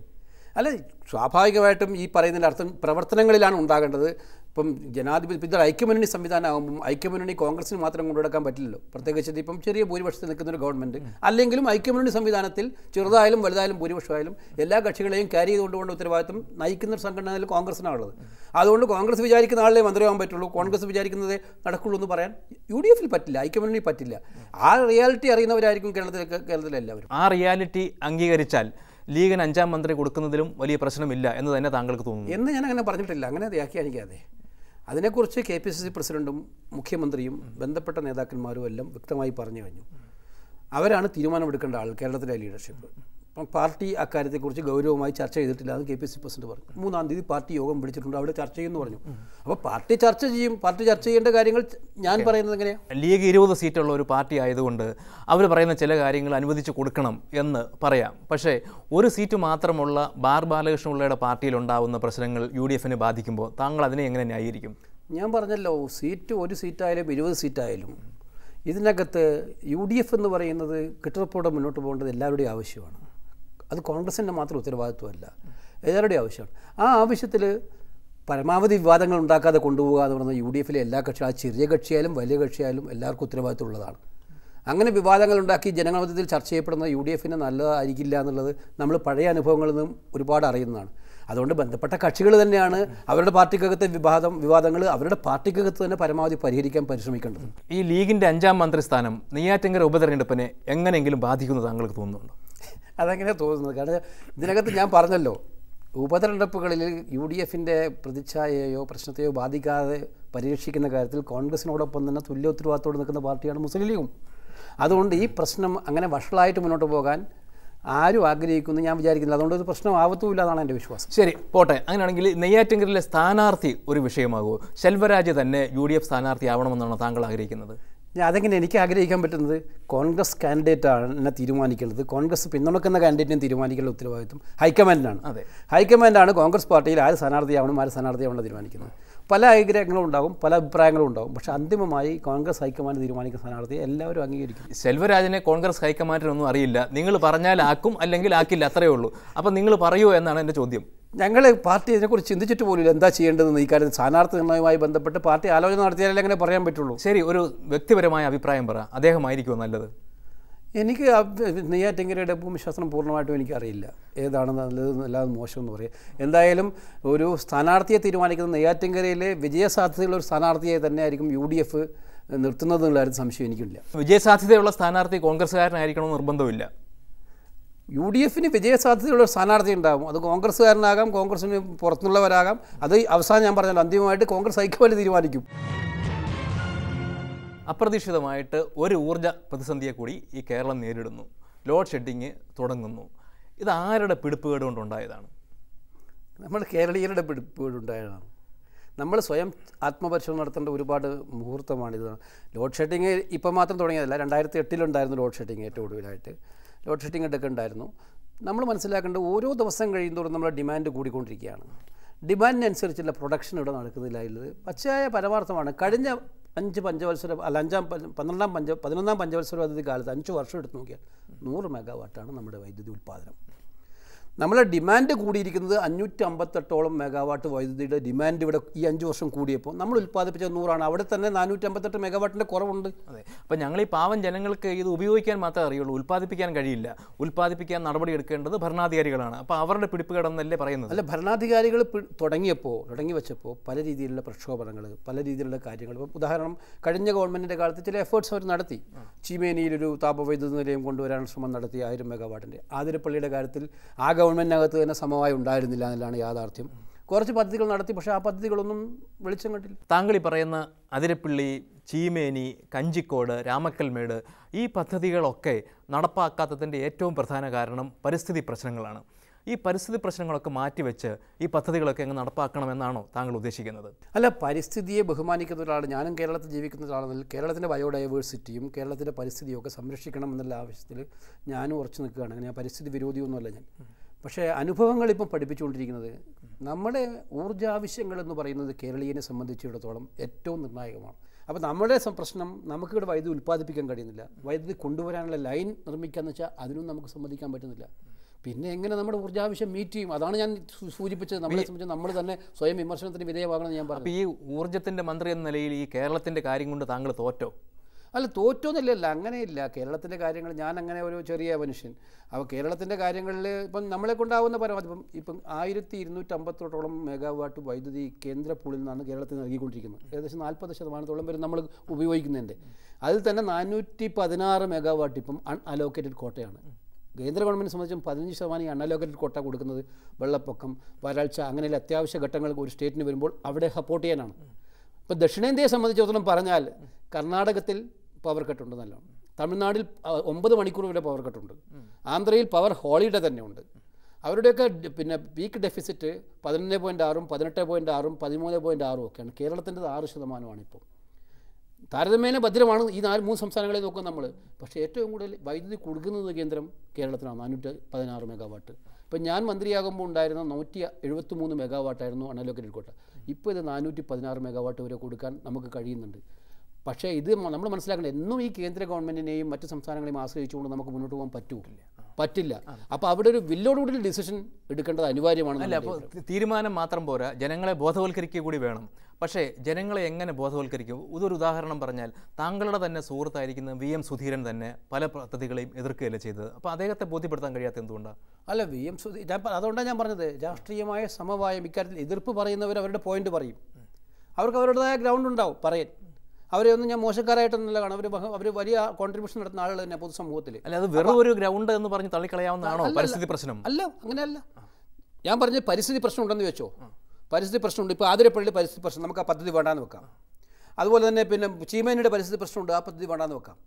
അല്ല സ്വാഭാവികമായിട്ടും ഈ പറയുന്നതിന്റെ അർത്ഥം പ്രവർത്തനങ്ങളിലാണ് ഉണ്ടാകേണ്ടത്. ഇപ്പം ജനാധിപത്യ ഇത് ഐക്യമുന്നണി സംവിധാനമാകുമ്പം ഐക്യമുന്നണി കോൺഗ്രസിന് മാത്രം കൊണ്ടുനടക്കാൻ പറ്റില്ലല്ലോ. പ്രത്യേകിച്ച് ഇപ്പം ചെറിയ ഭൂരിപക്ഷത്തിൽ നിൽക്കുന്ന ഒരു ഗവൺമെന്റ് അല്ലെങ്കിലും ഐക്യമുന്നണി സംവിധാനത്തിൽ ചെറുതായാലും വലുതായാലും ഭൂരിപക്ഷമായാലും എല്ലാ കക്ഷികളെയും ക്യാരി ചെയ്തുകൊണ്ടുകൊണ്ട് ഉത്തരവാദിത്വം നയിക്കുന്ന ഒരു സംഘടനയിൽ കോൺഗ്രസിനാണുള്ളത്. അതുകൊണ്ട് കോൺഗ്രസ് വിചാരിക്കുന്ന ആളെ മന്ത്രിയാവാൻ പറ്റുള്ളൂ. കോൺഗ്രസ് വിചാരിക്കുന്നതേ നടക്കുള്ളൂ എന്ന് പറയാൻ യു ഡി എഫിൽ പറ്റില്ല. ഐക്യമുന്നണി പറ്റില്ല. ആ റിയാലിറ്റി അറിയുന്നവരായിരിക്കും കേരളത്തിലെ കേരളത്തിലെല്ലാവരും ആ റിയാലിറ്റി അംഗീകരിച്ചാൽ ലീഗിന് അഞ്ചാം മന്ത്രി കൊടുക്കുന്നതിലും വലിയ പ്രശ്നമില്ല എന്ന് തന്നെ താങ്കൾക്ക് തോന്നുന്നു. എന്ന് ഞാൻ അങ്ങനെ പറഞ്ഞിട്ടില്ല. അങ്ങനെ വ്യാഖ്യാനിക്കാതെ. അതിനെക്കുറിച്ച് കെ പി സി സി പ്രസിഡന്റും മുഖ്യമന്ത്രിയും ബന്ധപ്പെട്ട നേതാക്കന്മാരും എല്ലാം വ്യക്തമായി പറഞ്ഞു കഴിഞ്ഞു. അവരാണ് തീരുമാനമെടുക്കേണ്ട ആൾ കേരളത്തിലെ ലീഡർഷിപ്പ് അപ്പം പാർട്ടി അക്കാര്യത്തെക്കുറിച്ച് ഗൗരവമായി ചർച്ച ചെയ്തിട്ടില്ല എന്ന് കെ പി സി പ്രസിഡന്റ് പറഞ്ഞു. മൂന്നാം തീയതി പാർട്ടി യോഗം വിളിച്ചിട്ടുണ്ട് അവിടെ ചർച്ച ചെയ്യുമെന്ന് പറഞ്ഞു. അപ്പോൾ പാർട്ടി ചർച്ച ചെയ്യും പാർട്ടി ചർച്ച ചെയ്യേണ്ട കാര്യങ്ങൾ ഞാൻ പറയുന്നത് എങ്ങനെയാണ് ലീഗ് ഇരുപത് സീറ്റുള്ള ഒരു പാർട്ടി ആയതുകൊണ്ട് അവർ പറയുന്ന ചില കാര്യങ്ങൾ അനുവദിച്ച് കൊടുക്കണം എന്ന് പറയാം. പക്ഷേ ഒരു സീറ്റ് മാത്രമുള്ള ബാർ ബാലകൃഷ്ണപിള്ളയുടെ പാർട്ടിയിൽ ഉണ്ടാവുന്ന പ്രശ്നങ്ങൾ യു ഡി എഫിനെ ബാധിക്കുമ്പോൾ താങ്കൾ അതിനെ എങ്ങനെ ന്യായീകരിക്കും? ഞാൻ പറഞ്ഞല്ലോ സീറ്റ് ഒരു സീറ്റായാലും ഇരുപത് സീറ്റായാലും ഇതിനകത്ത് യു ഡി എഫ് എന്ന് പറയുന്നത് കെട്ടുറപ്പോടെ മുന്നോട്ട് പോകേണ്ടത് എല്ലാവരുടെയും ആവശ്യമാണ്. അത് കോൺഗ്രസിന്റെ മാത്രം ഉത്തരവാദിത്വമല്ല. എല്ലാവരുടെയും ആവശ്യമാണ്. ആ ആവശ്യത്തിൽ പരമാവധി വിവാദങ്ങൾ ഉണ്ടാക്കാതെ കൊണ്ടുപോകുക എന്ന് പറയുന്നത് യു ഡി എഫിലെ എല്ലാ കക്ഷികളും ആ ചെറിയ കക്ഷിയായാലും വലിയ കക്ഷിയായാലും എല്ലാവർക്കും ഉത്തരവാദിത്വമുള്ളതാണ് അങ്ങനെ വിവാദങ്ങൾ ഉണ്ടാക്കി ജനമധ്യത്തിൽ ചർച്ച ചെയ്യപ്പെടുന്ന യു ഡി എഫിന് നല്ലതായിരിക്കില്ല എന്നുള്ളത് നമ്മൾ പഴയ അനുഭവങ്ങളിൽ നിന്നും ഒരുപാട് അറിയുന്നതാണ്. അതുകൊണ്ട് ബന്ധപ്പെട്ട കക്ഷികൾ തന്നെയാണ് അവരുടെ പാർട്ടിക്കകത്തെ വിവാദം വിവാദങ്ങൾ അവരുടെ പാർട്ടിക്കകത്ത് തന്നെ പരമാവധി പരിഹരിക്കാൻ പരിശ്രമിക്കേണ്ടത്. ഈ ലീഗിന്റെ അഞ്ചാം മന്ത്രിസ്ഥാനം നെയ്യാറ്റിങ്കര ഉപതെരഞ്ഞെടുപ്പിനെ എങ്ങനെയെങ്കിലും ബാധിക്കുന്നത് താങ്കൾക്ക് തോന്നുന്നുണ്ടോ? അതെങ്ങനെ തോന്നുന്നത്. കാരണം ഇതിനകത്ത് ഞാൻ പറഞ്ഞല്ലോ ഉപതെരഞ്ഞെടുപ്പുകളിൽ യു ഡി എഫിന്റെ പ്രതിച്ഛായയോ പ്രശ്നത്തെയോ ബാധിക്കാതെ പരിരക്ഷിക്കുന്ന കാര്യത്തിൽ കോൺഗ്രസിനോടൊപ്പം തന്നെ തുല്യ ഉത്തരവാദിത്തോട് നിൽക്കുന്ന പാർട്ടിയാണ് മുസ്ലിം ലീഗും. അതുകൊണ്ട് ഈ പ്രശ്നം അങ്ങനെ വഷളായിട്ട് മുന്നോട്ട് പോകാൻ ആരും ആഗ്രഹിക്കുന്നു ഞാൻ വിചാരിക്കുന്നില്ല. അതുകൊണ്ട് ഒരു പ്രശ്നം ആവത്തുമില്ല എന്നാണ് എന്റെ വിശ്വാസം. ശരി പോട്ടെ. അങ്ങനെയാണെങ്കിൽ നെയ്യാറ്റിങ്കറിലെ സ്ഥാനാർത്ഥി ഒരു വിഷയമാകുമോ ശെൽവരാജ് തന്നെ യു ഡി എഫ് സ്ഥാനാർത്ഥി ആവണമെന്നാണ് താങ്കൾ ആഗ്രഹിക്കുന്നത്. ഞാൻ അതെങ്ങനെ എനിക്ക് ആഗ്രഹിക്കാൻ പറ്റുന്നത്? കോൺഗ്രസ് കാൻഡിഡേറ്റാണ് ആണ് തീരുമാനിക്കുന്നത്. കോൺഗ്രസ് പിന്തുണക്കുന്ന കാൻഡിഡേറ്റിനെ തീരുമാനിക്കേണ്ട ഉത്തരവാദിത്വം ഹൈക്കമാൻഡിനാണ്. അതെ. ഹൈക്കമാൻഡാണ് കോൺഗ്രസ് പാർട്ടിയിൽ ആര് സ്ഥാനാർത്ഥിയാവണം ആര് സ്ഥാനാർത്ഥിയാവണം തീരുമാനിക്കുന്നത്. പല ആഗ്രഹങ്ങളും ഉണ്ടാകും പല അഭിപ്രായങ്ങളും ഉണ്ടാകും. പക്ഷെ അന്തിമമായി കോൺഗ്രസ് ഹൈക്കമാൻഡ് തീരുമാനിക്കുന്ന സ്ഥാനാർത്ഥിയെ എല്ലാവരും അംഗീകരിക്കും. സെൽവരാജിനെ കോൺഗ്രസ് ഹൈക്കമാൻഡിനൊന്നും അറിയില്ല. നിങ്ങൾ പറഞ്ഞാൽ ആക്കും അല്ലെങ്കിൽ ആക്കില്ല അത്രയേ ഉള്ളൂ. അപ്പം നിങ്ങൾ പറയൂ എന്നാണ് എന്റെ ചോദ്യം. ഞങ്ങൾ പാർട്ടി ഇതിനെക്കുറിച്ച് ചിന്തിച്ചിട്ട് പോലും എന്താ ചെയ്യേണ്ടതെന്ന് ഈ കാര്യം സ്ഥാനാർത്ഥി നിർണയവുമായി ബന്ധപ്പെട്ട് പാർട്ടി ആലോചന നടത്തിയാലേ അങ്ങനെ പറയാൻ പറ്റുള്ളൂ. ശരി ഒരു വ്യക്തിപരമായ അഭിപ്രായം പറ. അദ്ദേഹമായിരിക്കുമോ നല്ലത്? എനിക്ക് നെയ്യാറ്റിങ്കരയുടെ ഭൂമിശാസ്ത്രം പൂർണമായിട്ടും എനിക്കറിയില്ല. ഏതാണ് നല്ലത് അല്ലാതെ മോശമെന്ന് പറയാം. എന്തായാലും ഒരു സ്ഥാനാർത്ഥിയെ തീരുമാനിക്കുന്ന നെയ്യാറ്റിങ്കരയിലെ വിജയസാധ്യതയുള്ള ഒരു സ്ഥാനാർത്ഥിയെ തന്നെ ആയിരിക്കും യു ഡി എഫ് നിർത്തുന്നത് എന്നുള്ള സംശയം എനിക്കില്ല. വിജയസാധ്യതയുള്ള സ്ഥാനാർത്ഥി കോൺഗ്രസ്സുകാരനായിരിക്കണമെന്ന് നിർബന്ധമില്ല. യു ഡി എഫിന് വിജയസാധ്യതയുള്ള സ്ഥാനാർത്ഥി ഉണ്ടാകും അത് കോൺഗ്രസ്സുകാരനാകാം കോൺഗ്രസിന് പുറത്തുനിന്നുള്ളവരാകാം അത് അവസാനം ഞാൻ പറഞ്ഞല്ലോ അന്തിമമായിട്ട് കോൺഗ്രസ് ഹൈക്കമാൻഡ് തീരുമാനിക്കും. അപ്രതീക്ഷിതമായിട്ട് ഒരു ഊർജ പ്രതിസന്ധിയെ കൂടി ഈ കേരളം നേരിടുന്നു. ലോഡ് ഷെഡിങ് തുടങ്ങുന്നു. ഇത് ആരുടെ പിടിപ്പുകേട് കൊണ്ടുണ്ടായതാണ് നമ്മൾ കേരളീയരുടെ പിടിപ്പുകേടുണ്ടായതാണ്. നമ്മൾ സ്വയം ആത്മപരിശോധന നടത്തേണ്ട ഒരുപാട് മുഹൂർത്തമാണിത്. ലോഡ് ഷെഡിങ് ഇപ്പം മാത്രം തുടങ്ങിയതല്ല രണ്ടായിരത്തി എട്ടിലുണ്ടായിരുന്നു ലോഡ് ഷെഡിങ് ഏറ്റവും ഒടുവിലായിട്ട്. ലോഡ് ഷെഡിങ് ഒക്കെ ഉണ്ടായിരുന്നു നമ്മൾ മനസ്സിലാക്കേണ്ട ഓരോ ദിവസം കഴിയുന്തോറും നമ്മുടെ ഡിമാൻഡ് കൂടിക്കൊണ്ടിരിക്കുകയാണ്. ഡിമാൻഡിനനുസരിച്ചുള്ള പ്രൊഡക്ഷൻ ഇവിടെ നടക്കുന്നില്ല. എന്നുള്ളത് പച്ചയായ പരമാർത്ഥമാണ്. കഴിഞ്ഞ അഞ്ച് പഞ്ചവത്സര അല്ല അഞ്ചാം പന്ത്രണ്ടാം പഞ്ച പതിനൊന്നാം പഞ്ചവത്സര പദ്ധതി കാലത്ത് അഞ്ച് വർഷം എടുത്ത് നോക്കിയാൽ നൂറ് മെഗാവാട്ടാണ് നമ്മുടെ വൈദ്യുതി ഉൽപ്പാദനം. നമ്മളെ ഡിമാൻഡ് കൂടിയിരിക്കുന്നത് അഞ്ഞൂറ്റി അമ്പത്തെട്ടോളം മെഗാവാട്ട് വൈദ്യുതിയുടെ ഡിമാൻഡ് ഇവിടെ ഈ അഞ്ച് വർഷം കൂടിയപ്പോൾ നമ്മൾ ഉൽപ്പാദിപ്പിച്ച നൂറാണ്. അവിടെ തന്നെ നാനൂറ്റി അമ്പത്തെട്ട് മെഗാവാട്ടിന്റെ കുറവുണ്ട്. അതെ. അപ്പം ഞങ്ങൾ ഈ പാവം ജനങ്ങൾക്ക് ഇത് ഉപയോഗിക്കാൻ മാത്രമേ അറിയുള്ളൂ. ഉൽപ്പാദിപ്പിക്കാൻ കഴിയില്ല. ഉൽപ്പാദിപ്പിക്കാൻ നടപടി എടുക്കേണ്ടത് ഭരണാധികാരികളാണ്. അപ്പോൾ അവരുടെ പിടിപ്പ് കടന്നല്ലേ പറയുന്നത്? അല്ല ഭരണാധികാരികൾ തുടങ്ങിയപ്പോൾ തുടങ്ങി വെച്ചപ്പോൾ പല രീതിയിലുള്ള പ്രക്ഷോഭങ്ങൾ പല രീതിയിലുള്ള കാര്യങ്ങൾ ഇപ്പം ഉദാഹരണം കഴിഞ്ഞ ഗവൺമെന്റിന്റെ കാലത്ത് ചില എഫേർട്സ് അവർ നടത്തി. ചീമേനിയിലൊരു താപവൈദ്യുത നിലയം കൊണ്ടുവരാൻ ശ്രമം നടത്തി ആയിരം മെഗാവാട്ടിന്റെ ആതിരപ്പള്ളിയുടെ കാര്യത്തിൽ ആ ഗവൺമെന്റിനകത്ത് തന്നെ സമമായി ഉണ്ടായിരുന്നില്ല എന്നുള്ളതാണ് യാഥാർത്ഥ്യം. കുറച്ച് പദ്ധതികൾ നടത്തി പക്ഷേ ആ പദ്ധതികളൊന്നും വെളിച്ചം കണ്ടില്ല. താങ്കൾ ഈ പറയുന്ന അതിരപ്പിള്ളി ചീമേനി കഞ്ചിക്കോട് രാമക്കൽമേട് ഈ പദ്ധതികളൊക്കെ നടപ്പാക്കാത്തതിന്റെ ഏറ്റവും പ്രധാന കാരണം പരിസ്ഥിതി പ്രശ്നങ്ങളാണ്. ഈ പരിസ്ഥിതി പ്രശ്നങ്ങളൊക്കെ മാറ്റിവെച്ച് ഈ പദ്ധതികളൊക്കെ അങ്ങ് നടപ്പാക്കണമെന്നാണോ താങ്കൾ ഉദ്ദേശിക്കുന്നത്? അല്ല പരിസ്ഥിതിയെ ബഹുമാനിക്കുന്ന ഒരാളാണ് ഞാനും കേരളത്തിൽ ജീവിക്കുന്ന ഒരാളാണ്. കേരളത്തിന്റെ ബയോഡൈവേഴ്സിറ്റിയും കേരളത്തിന്റെ പരിസ്ഥിതിയും ഒക്കെ സംരക്ഷിക്കണം എന്നുള്ള ആവശ്യത്തിൽ ഞാനും ഉറച്ചു നിൽക്കുകയാണ്. ഞാൻ പരിസ്ഥിതി വിരോധിയൊന്നുമല്ല ഞാൻ. പക്ഷേ അനുഭവങ്ങൾ ഇപ്പം പഠിപ്പിച്ചുകൊണ്ടിരിക്കുന്നത് നമ്മുടെ ഊർജാവശ്യങ്ങൾ എന്ന് പറയുന്നത് കേരളീയനെ സംബന്ധിച്ചിടത്തോളം ഏറ്റവും നിർണായകമാണ്. അപ്പോൾ നമ്മുടെ പ്രശ്നം നമുക്കിവിടെ വൈദ്യുതി ഉൽപ്പാദിപ്പിക്കാൻ കഴിയുന്നില്ല. വൈദ്യുതി കൊണ്ടുവരാനുള്ള ലൈൻ നിർമ്മിക്കാന്ന് വെച്ചാൽ അതിനും നമുക്ക് സമ്മതിക്കാൻ പറ്റുന്നില്ല. പിന്നെ എങ്ങനെ നമ്മുടെ ഊർജാവശ്യം മീറ്റ് ചെയ്യും? അതാണ് ഞാൻ സൂചിപ്പിച്ചത്. നമ്മളെ സംബന്ധിച്ച് നമ്മൾ തന്നെ സ്വയം വിമർശനത്തിന് വിധേയമാകണമെന്ന് ഞാൻ പറഞ്ഞു അപ്പോൾ ഈ ഊർജത്തിന്റെ മന്ത്രി എന്ന നിലയിൽ ഈ കേരളത്തിന്റെ കാര്യം കൊണ്ട് താങ്കൾ തോറ്റോ? അല്ല തോറ്റൊന്നുമില്ലല്ല അങ്ങനെയില്ല. കേരളത്തിന്റെ കാര്യങ്ങൾ ഞാൻ അങ്ങനെ ഒരു ചെറിയ മനുഷ്യൻ. അപ്പോൾ കേരളത്തിന്റെ കാര്യങ്ങളിൽ ഇപ്പം നമ്മളെ കൊണ്ടാവുന്ന പരമാവധി ഇപ്പം ഇപ്പം ആയിരത്തി ഇരുന്നൂറ്റമ്പത്തോളം മെഗാവാട്ട് വൈദ്യുതി കേന്ദ്ര പൂളിൽ നിന്നാണ് കേരളത്തിൽ നൽകിക്കൊണ്ടിരിക്കുന്നത്. ഏകദേശം നാൽപ്പത് ശതമാനത്തോളം വരെ നമ്മൾ ഉപയോഗിക്കുന്നുണ്ട്. അതിൽ തന്നെ നാനൂറ്റി പതിനാറ് മെഗാവാട്ട് ഇപ്പം അൺ അലോക്കേറ്റഡ് കോട്ടയാണ്. കേന്ദ്ര ഗവൺമെന്റ് സംബന്ധിച്ചും പതിനഞ്ച് ശതമാനം ഈ അൺഅലോക്കേറ്റഡ് കോട്ട കൊടുക്കുന്നത് വെള്ളപ്പൊക്കം വരൾച്ച അങ്ങനെയുള്ള അത്യാവശ്യ ഘട്ടങ്ങൾ ഒരു സ്റ്റേറ്റിന് വരുമ്പോൾ അവിടെ സപ്പോർട്ട് ചെയ്യാനാണ്. ഇപ്പോൾ ദക്ഷിണേന്ത്യയെ സംബന്ധിച്ചിടത്തോളം പറഞ്ഞാൽ കർണാടകത്തിൽ പവർ കട്ടുണ്ട് നല്ലോണം. തമിഴ്നാട്ടിൽ ആ, ഒമ്പത് മണിക്കൂർ വരെ പവർ കട്ടുണ്ട് ആന്ധ്രയിൽ പവർ ഹോളിഡേ തന്നെ ഉണ്ട്. അവരുടെയൊക്കെ പിന്നെ പീക്ക് ഡെഫിസിറ്റ് പതിനൊന്ന് പോയിന്റ് ആറും പതിനെട്ട് പോയിന്റ് ആറും പതിമൂന്ന് പോയിന്റ് ആറും ഒക്കെയാണ്. കേരളത്തിന്റെത് ആറ് ശതമാനമാണ് ഇപ്പോൾ താരതമ്യേന ഭദ്രമാണ് ഈ നാല് മൂന്ന് സംസ്ഥാനങ്ങളെ നോക്കുക നമ്മൾ പക്ഷേ ഏറ്റവും കൂടുതൽ വൈദ്യുതി കൊടുക്കുന്നത് കേന്ദ്രം കേരളത്തിലാണ് നാനൂറ്റി പതിനാറ് മെഗാവാട്ട് ഇപ്പം ഞാൻ മന്ത്രിയാകുമ്പോൾ ഉണ്ടായിരുന്ന നൂറ്റി എഴുപത്തി മൂന്ന് മെഗാവാട്ടായിരുന്നു അണലോക്കേറ്റഡ് കോട്ട. ഇപ്പോൾ ഇത് നാനൂറ്റി പതിനാറ് മെഗാവാട്ട് വരെ കൊടുക്കാൻ നമുക്ക് കഴിയുന്നുണ്ട്. പക്ഷേ ഇത് നമ്മൾ മനസ്സിലാക്കേണ്ടത് എന്നും ഈ കേന്ദ്ര ഗവൺമെന്റിനെയും മറ്റ് സംസ്ഥാനങ്ങളെയും ആശ്രയിച്ചുകൊണ്ട് നമുക്ക് മുന്നോട്ട് പോകാൻ പറ്റൂല്ല പറ്റില്ല. അപ്പോൾ അവിടെ ഒരു വില്ലോടുകൂടി ഡിസിഷൻ എടുക്കേണ്ടത് അനിവാര്യമാണ് അല്ല അപ്പോൾ തീരുമാനം മാത്രം പോരാ. ജനങ്ങളെ ബോധവൽക്കരിക്കുക കൂടി വേണം. പക്ഷേ ജനങ്ങളെ എങ്ങനെ ബോധവൽക്കരിക്കും? ഇതൊരു ഉദാഹരണം പറഞ്ഞാൽ താങ്കളുടെ തന്നെ സുഹൃത്തായിരിക്കുന്ന വി എം സുധീരൻ തന്നെ പല പദ്ധതികളെയും എതിർക്കുകയല്ലേ ചെയ്തത്? അപ്പോൾ അദ്ദേഹത്തെ ബോധ്യപ്പെടുത്താൻ കഴിയാത്ത എന്തുകൊണ്ടാണ് അല്ല വി എം സുധീ ഞാൻ അതുകൊണ്ടാണ് ഞാൻ പറഞ്ഞത്. രാഷ്ട്രീയമായ സമവായം ഇക്കാര്യത്തിൽ എതിർപ്പ് പറയുന്നവർ അവരുടെ പോയിന്റ് പറയും. അവർക്ക് അവരുടേതായ ഗ്രൗണ്ട് ഉണ്ടാവും പറയാൻ. അവരെ ഒന്നും ഞാൻ മോശക്കാരായിട്ടൊന്നുമല്ല. കാണാം അവർ അവർ വലിയ കോൺട്രിബ്യൂഷൻ നടത്തുന്ന ആളുകൾ തന്നെ പൊതുസമൂഹത്തിൽ അല്ല അത് വെറും ഒരു ഗ്രൗണ്ട് എന്ന് പറഞ്ഞ് തള്ളിക്കളയാവുന്നതാണോ? പരിസ്ഥിതി പ്രശ്നം. അല്ല അങ്ങനെയല്ല ഞാൻ പറഞ്ഞ പരിസ്ഥിതി പ്രശ്നം ഉണ്ടെന്ന് വെച്ചോ പരിസ്ഥിതി പ്രശ്നമുണ്ട് ഇപ്പോൾ ആതിരപ്പള്ളി പരിസ്ഥിതി പ്രശ്നം. നമുക്ക് ആ പദ്ധതി വേണ്ടാന്ന് വെക്കാം. അതുപോലെ തന്നെ പിന്നെ ചീമേനിയുടെ പരിസ്ഥിതി പ്രശ്നമുണ്ട് ആ പദ്ധതി വേണ്ടാന്ന് വെക്കാം.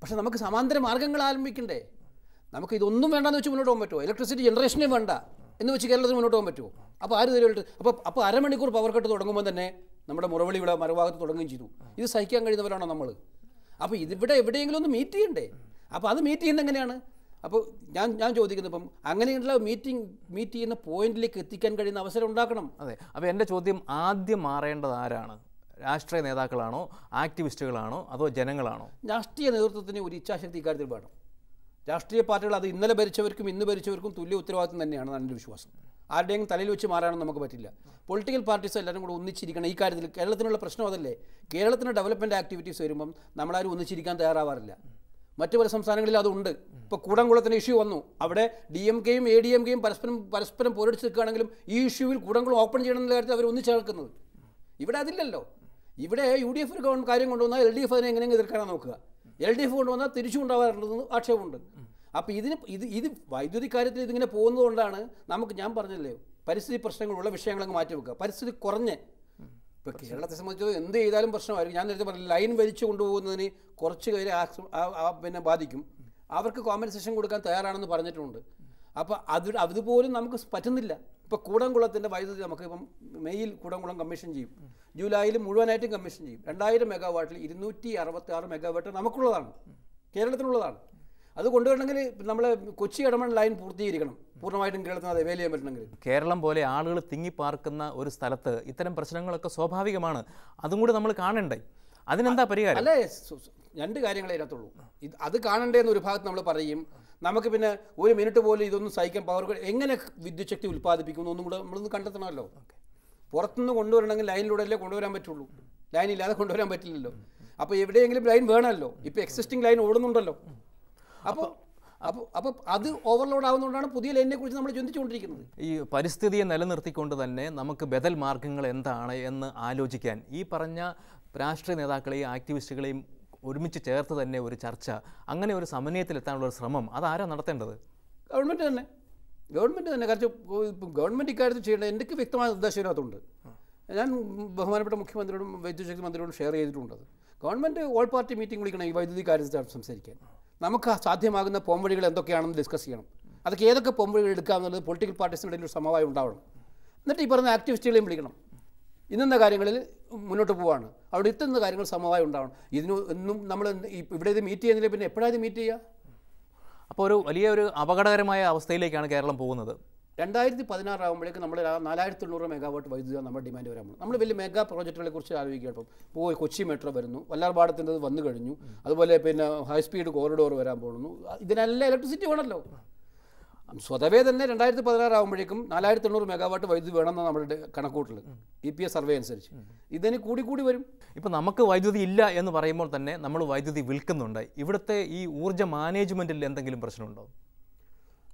പക്ഷേ നമുക്ക് സമാന്തര മാർഗങ്ങൾ ആരംഭിക്കണ്ടേ? നമുക്ക് ഇതൊന്നും വേണ്ടാന്ന് വെച്ച് മുന്നോട്ട് പോകാൻ പറ്റുമോ? ഇലക്ട്രിസിറ്റി ജനറേഷനേ വേണ്ട എന്ന് വെച്ച് കേരളത്തിന് മുന്നോട്ട് പോകാൻ പറ്റുമോ? അപ്പോൾ ആര് തരുമായിട്ട് അപ്പോൾ അപ്പോൾ അരമണിക്കൂർ പവർ കട്ട് തുടങ്ങുമ്പോൾ തന്നെ നമ്മുടെ മുറവിളി ഇവിടെ മറുഭാഗത്ത് തുടങ്ങുകയും ചെയ്തു. ഇത് സഹിക്കാൻ കഴിയുന്നവരാണോ നമ്മൾ അപ്പോൾ ഇതിവിടെ എവിടെയെങ്കിലും ഒന്ന് മീറ്റ് ചെയ്യണ്ടേ? അപ്പോൾ അത് മീറ്റ് ചെയ്യുന്നത് എങ്ങനെയാണ്? അപ്പോൾ ഞാൻ ഞാൻ ചോദിക്കുന്നത് ഇപ്പം അങ്ങനെയുള്ള മീറ്റിംഗ് മീറ്റ് ചെയ്യുന്ന പോയിന്റിലേക്ക് എത്തിക്കാൻ കഴിയുന്ന അവസരം ഉണ്ടാക്കണം. അതെ. അപ്പോൾ എന്റെ ചോദ്യം ആദ്യം മാറേണ്ടത് ആരാണ്? രാഷ്ട്രീയ നേതാക്കളാണോ? ആക്ടിവിസ്റ്റുകളാണോ? അതോ ജനങ്ങളാണോ? രാഷ്ട്രീയ നേതൃത്വത്തിന് ഒരു ഇച്ഛാശക്തി ഇക്കാര്യത്തിൽ വേണം. രാഷ്ട്രീയ പാർട്ടികൾ അത് ഇന്നലെ ഭരിച്ചവർക്കും ഇന്ന് ഭരിച്ചവർക്കും തുല്യ ഉത്തരവാദിത്വം തന്നെയാണ് എന്റെ വിശ്വാസം. ആരുടെയും തലയിൽ വെച്ച് മാറാനൊന്നും നമുക്ക് പറ്റില്ല. പൊളിറ്റിക്കൽ പാർട്ടീസ് എല്ലാവരും കൂടെ ഒന്നിച്ചിരിക്കണം. ഈ കാര്യത്തിൽ കേരളത്തിനുള്ള പ്രശ്നം അതല്ലേ? കേരളത്തിന് ഡെവലപ്മെന്റ് ആക്ടിവിറ്റീസ് വരുമ്പം നമ്മളാരും ഒന്നിച്ചിരിക്കാൻ തയ്യാറാവാറില്ല. മറ്റു പല സംസ്ഥാനങ്ങളിൽ അതുണ്ട്. ഇപ്പോൾ കൂടംകുളത്തിന് ഇഷ്യൂ വന്നു. അവിടെ ഡി എം കെയും എ ഡി എം കെയും പരസ്പരം പരസ്പരം പോരടിച്ച് നിൽക്കുകയാണെങ്കിലും ഈ ഇഷ്യൂവിൽ കൂടംകുളം ഓപ്പൺ ചെയ്യണം എന്നുള്ള കാര്യത്തിൽ അവർ ഒന്നിച്ച് നിൽക്കുന്നത് ഇവിടെ അതില്ലല്ലോ. ഇവിടെ യു ഡി എഫ് ഒരു കാര്യം കൊണ്ടുവന്നാൽ എൽ ഡി എഫ് അതിനെ എങ്ങനെയെങ്കിലും എതിർക്കാനാണ് നോക്കുക. എൽ ഡി എഫ് കൊണ്ടുവന്നാൽ തിരിച്ചു കൊണ്ടുപോകാറുണ്ടെന്ന് ആക്ഷേപമുണ്ട്. അപ്പോൾ ഇതിന് ഇത് ഇത് വൈദ്യുതി കാര്യത്തിൽ ഇതിങ്ങനെ പോകുന്നതുകൊണ്ടാണ് നമുക്ക് ഞാൻ പറഞ്ഞല്ലേ പരിസ്ഥിതി പ്രശ്നങ്ങളുള്ള വിഷയങ്ങളങ്ങ് മാറ്റി വെക്കുക. പരിസ്ഥിതി കുറഞ്ഞ്. ഇപ്പോൾ കേരളത്തെ സംബന്ധിച്ച് എന്ത് ചെയ്താലും പ്രശ്നമായിരിക്കും. ഞാൻ നേരത്തെ പറഞ്ഞു ലൈൻ വലിച്ചു കൊണ്ടുപോകുന്നതിന് കുറച്ച് പേരെ പിന്നെ ബാധിക്കും. അവർക്ക് കോമ്പൻസേഷൻ കൊടുക്കാൻ തയ്യാറാണെന്ന് പറഞ്ഞിട്ടുണ്ട്. അപ്പോൾ അത് അതുപോലും നമുക്ക് പറ്റുന്നില്ല. ഇപ്പോൾ കൂടംകുളത്തിന്റെ വൈദ്യുതി നമുക്ക് ഇപ്പം മെയ്യിൽ കൂടംകുളം കമ്മീഷൻ ചെയ്യും. ജൂലൈയിൽ മുഴുവനായിട്ടും കമ്മീഷൻ ചെയ്യും. രണ്ടായിരം മെഗാവാട്ടിൽ ഇരുന്നൂറ്റി അറുപത്തി ആറ് മെഗാവാട്ട് നമുക്കുള്ളതാണ്. കേരളത്തിനുള്ളതാണ്. അത് കൊണ്ടുവരണമെങ്കിൽ നമ്മൾ കൊച്ചി ഇടമൺ ലൈൻ പൂർത്തീകരിക്കണം. പൂർണമായിട്ടും കേരളത്തിന് അത് അവൈൽ ചെയ്യാൻ പറ്റണമെങ്കിൽ. കേരളം പോലെ ആളുകൾ തിങ്ങിപ്പാർക്കുന്ന ഒരു സ്ഥലത്ത് ഇത്തരം പ്രശ്നങ്ങളൊക്കെ സ്വാഭാവികമാണ്. അതും കൂടി നമ്മൾ കാണണ്ടേ? അതിനെന്താ പരിഹാരം? അല്ലേ രണ്ട് കാര്യങ്ങളേ ഇതിനകത്തുള്ളൂ. ഇത് അത് കാണണ്ടേ എന്നൊരു ഭാഗത്ത് നമ്മൾ പറയും. നമുക്ക് പിന്നെ ഒരു മിനിറ്റ് പോലും ഇതൊന്നും സഹിക്കാൻ പവർ എങ്ങനെ വിദ്യുത് ശക്തി ഉൽപ്പാദിപ്പിക്കുന്നു ഒന്നും കൂടെ നമ്മളൊന്ന് കണ്ടെത്തണമല്ലോ. പുറത്തുനിന്ന് കൊണ്ടുവരണമെങ്കിൽ ലൈനിലൂടെ അല്ലേ കൊണ്ടുവരാൻ പറ്റുള്ളൂ. ലൈൻ ഇല്ലാതെ കൊണ്ടുവരാൻ പറ്റില്ലല്ലോ. അപ്പോൾ എവിടെയെങ്കിലും ലൈൻ വേണമല്ലോ. ഇപ്പോൾ എക്സിസ്റ്റിംഗ് ലൈൻ ഓടുന്നുണ്ടല്ലോ. അപ്പോൾ അപ്പോൾ അപ്പോൾ അത് ഓവർലോഡ് ആവുന്നതുകൊണ്ടാണ് പുതിയ ലൈനിനെ കുറിച്ച് നമ്മൾ ചിന്തിച്ചുകൊണ്ടിരിക്കുന്നത്. ഈ പരിസ്ഥിതിയെ നിലനിർത്തിക്കൊണ്ട് തന്നെ നമുക്ക് ബദൽ മാർഗങ്ങൾ എന്താണ് എന്ന് ആലോചിക്കാൻ ഈ പറഞ്ഞ രാഷ്ട്രീയ നേതാക്കളെയും ആക്ടിവിസ്റ്റുകളെയും ഒരുമിച്ച് ചേർത്ത് തന്നെ ഒരു ചർച്ച അങ്ങനെ ഒരു സമന്വയത്തിലെത്താനുള്ള ഒരു ശ്രമം അതാരാ നടത്തേണ്ടത്? ഗവൺമെന്റ് തന്നെ. ഗവൺമെന്റ് തന്നെ. കാരണം ഇപ്പം ഗവൺമെന്റ് ഇക്കാര്യത്തിൽ ചെയ്യേണ്ട എനിക്ക് വ്യക്തമായ നിർദ്ദേശം ഇതിനകത്തുണ്ട് ഞാൻ ബഹുമാനപ്പെട്ട മുഖ്യമന്ത്രിയോടും വൈദ്യുതി ശക്തി മന്ത്രിയോടും ഷെയർ ചെയ്തിട്ടുണ്ട് ഗവൺമെന്റ് ഓൾ പാർട്ടി മീറ്റിംഗ് വിളിക്കണം ഈ വൈദ്യുതി കാര്യത്തിൽ സംസാരിക്കാൻ. നമുക്ക് സാധ്യമാകുന്ന പോംവഴികൾ എന്തൊക്കെയാണെന്ന് ഡിസ്കസ് ചെയ്യണം. അതൊക്കെ ഏതൊക്കെ പോംവഴികൾ എടുക്കാമെന്നുള്ളത് പൊളിറ്റിക്കൽ പാർട്ടീസിനിടയിൽ ഒരു സമവായം ഉണ്ടാവണം. എന്നിട്ട് ഈ പറഞ്ഞ ആക്ടിവിസ്റ്റുകളെയും വിളിക്കണം. ഇന്നുന്ന കാര്യങ്ങളിൽ മുന്നോട്ട് പോവാണ്. അവിടെ ഇത്തുന്ന കാര്യങ്ങൾ സമവായം ഉണ്ടാവണം. ഇതിന് ഒന്നും നമ്മൾ ഇവിടെ ഇത് മീറ്റ് ചെയ്യുന്നില്ല പിന്നെ എപ്പോഴാണ് ഇത് മീറ്റ് ചെയ്യുക? അപ്പോൾ ഒരു വലിയ ഒരു അപകടകരമായ അവസ്ഥയിലേക്കാണ് കേരളം പോകുന്നത്. രണ്ടായിരത്തി പതിനാറാകുമ്പോഴേക്ക് നമ്മൾ നാലായിരത്തി തൊണ്ണൂറ് മെഗാവാട്ട് വൈദ്യുതി നമ്മുടെ ഡിമാൻഡ് വരാൻ പോകും. നമ്മൾ വലിയ മെഗാ പ്രോജക്റ്റുകളെ കുറിച്ച് ആലോചിക്കുക ഇപ്പം പോയി കൊച്ചി മെട്രോ വരുന്നു. വല്ലാർപാടത്തിന്റെ വന്നു കഴിഞ്ഞു. അതുപോലെ പിന്നെ ഹൈ സ്പീഡ് കോറിഡോർ വരാൻ പോകുന്നു. ഇതിനെല്ലാം ഇലക്ട്രിസിറ്റി വേണമല്ലോ. സ്വതവേ തന്നെ രണ്ടായിരത്തി പതിനാറാകുമ്പോഴേക്കും നാലായിരത്തി എണ്ണൂറ് മെഗാവാട്ട് വൈദ്യുതി വേണമെന്നാണ് നമ്മുടെ കണക്കൂട്ടൽ ഇ പി എസ് സർവേ അനുസരിച്ച്. ഇതിന് കൂടി കൂടി വരും. ഇപ്പോൾ നമുക്ക് വൈദ്യുതി ഇല്ല എന്ന് പറയുമ്പോൾ തന്നെ നമ്മൾ വൈദ്യുതി വിൽക്കുന്നുണ്ട്. ഇവിടുത്തെ ഈ ഊർജ മാനേജ്മെന്റിൽ എന്തെങ്കിലും പ്രശ്നമുണ്ടോ?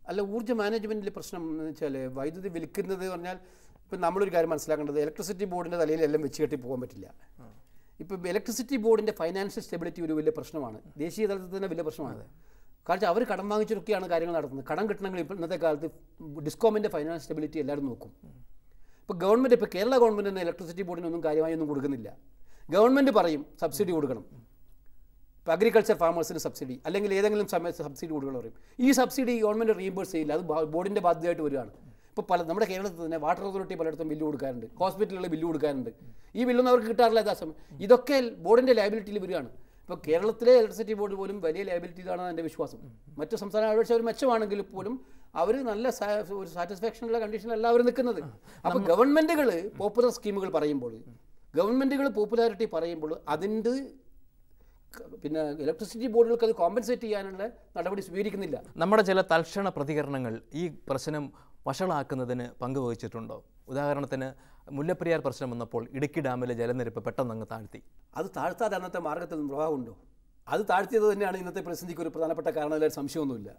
അല്ല ഊർജ മാനേജ്മെന്റിൽ പ്രശ്നം എന്ന് വെച്ചാൽ വൈദ്യുതി വിൽക്കുന്നത് പറഞ്ഞാൽ ഇപ്പം നമ്മളൊരു കാര്യം മനസ്സിലാക്കേണ്ടത് ഇലക്ട്രിസിറ്റി ബോർഡിന്റെ തലയിൽ എല്ലാം വെച്ച് കെട്ടി പോകാൻ പറ്റില്ല. ഇപ്പം ഇലക്ട്രിസിറ്റി ബോർഡിന്റെ ഫൈനാൻഷ്യൽ സ്റ്റെബിലിറ്റി ഒരു വലിയ പ്രശ്നമാണ്. ദേശീയ തലത്തിൽ തന്നെ വലിയ പ്രശ്നമാണ്. കാരണം അവർ കടം വാങ്ങിച്ചൊക്കെയാണ് കാര്യങ്ങൾ നടത്തുന്നത്. കടം കിട്ടണമെങ്കിൽ ഇപ്പോൾ ഇന്നത്തെ കാലത്ത് ഡിസ്കോമിന്റെ ഫൈനാൻഷ്യൽ സ്റ്റെബിലിറ്റി എല്ലാവരും നോക്കും. ഇപ്പോൾ ഗവൺമെന്റ് ഇപ്പോൾ കേരള ഗവൺമെന്റ് തന്നെ ഇലക്ട്രിസിറ്റി ബോർഡിനൊന്നും കാര്യമായി ഒന്നും കൊടുക്കുന്നില്ല. ഗവൺമെന്റ് പറയും സബ്സിഡി കൊടുക്കണം. ഇപ്പോൾ അഗ്രികൾച്ചർ ഫാമേഴ്സിന് സബ്സിഡി അല്ലെങ്കിൽ ഏതെങ്കിലും സമയത്ത് സബ്സിഡി കൂടുതൽ പറയും. ഈ സബ്സിഡി ഗവൺമെന്റ് റീഇംബേഴ്സ് ചെയ്യില്ല അത് ബോർഡിന്റെ ബാധ്യതയായിട്ട് വരികയാണ്. ഇപ്പോൾ പല നമ്മുടെ കേരളത്തിൽ തന്നെ വാട്ടർ അതോറിറ്റി പലയിടത്തും ബില്ല് കൊടുക്കാറുണ്ട്. ഹോസ്പിറ്റലുകളിൽ ബില്ല് കൊടുക്കാറുണ്ട്. ഈ ബില്ലൊന്നും അവർക്ക് കിട്ടാറില്ല സമയം. ഇതൊക്കെ ബോർഡിന്റെ ലയബിലിറ്റിയിൽ വരികയാണ്. ഇപ്പോൾ കേരളത്തിലെ ഇലക്ട്രിസിറ്റി ബോർഡ് പോലും വലിയ ലയബിലിറ്റി ഇതാണ് എന്റെ വിശ്വാസം. മറ്റു സംസ്ഥാന അപേക്ഷിച്ച് അവർ മെച്ചമാണെങ്കിൽ പോലും അവർ നല്ല ഒരു സാറ്റിസ്ഫാക്ഷനുള്ള കണ്ടീഷനിലല്ല അവർ നിൽക്കുന്നത്. അപ്പോൾ ഗവൺമെന്റുകൾ പോപ്പുലർ സ്കീമുകൾ പറയുമ്പോൾ ഗവൺമെന്റുകൾ പോപ്പുലാരിറ്റി പറയുമ്പോൾ അതിന്റെ പിന്നെ ഇലക്ട്രിസിറ്റി ബോർഡുകൾക്ക് അത് കോമ്പൻസേറ്റ് ചെയ്യാനുള്ള നടപടി സ്വീകരിക്കുന്നില്ല. നമ്മുടെ ചില തൽക്ഷണ പ്രതികരണങ്ങൾ ഈ പ്രശ്നം വഷളാക്കുന്നതിന് പങ്കുവഹിച്ചിട്ടുണ്ടോ? ഉദാഹരണത്തിന് മുല്ലപ്പെരിയാർ പ്രശ്നം വന്നപ്പോൾ ഇടുക്കി ഡാമിലെ ജലനിരപ്പ് പെട്ടെന്ന് അങ്ങ് താഴ്ത്തി. അത് താഴ്ത്താതെ അന്നത്തെ മാർഗത്തിൽ പ്രഭാവമുണ്ടോ അത് താഴ്ത്തിയത് തന്നെയാണ് ഇന്നത്തെ പ്രതിസന്ധിക്ക് ഒരു പ്രധാനപ്പെട്ട കാരണം ഒരു സംശയമൊന്നുമില്ല.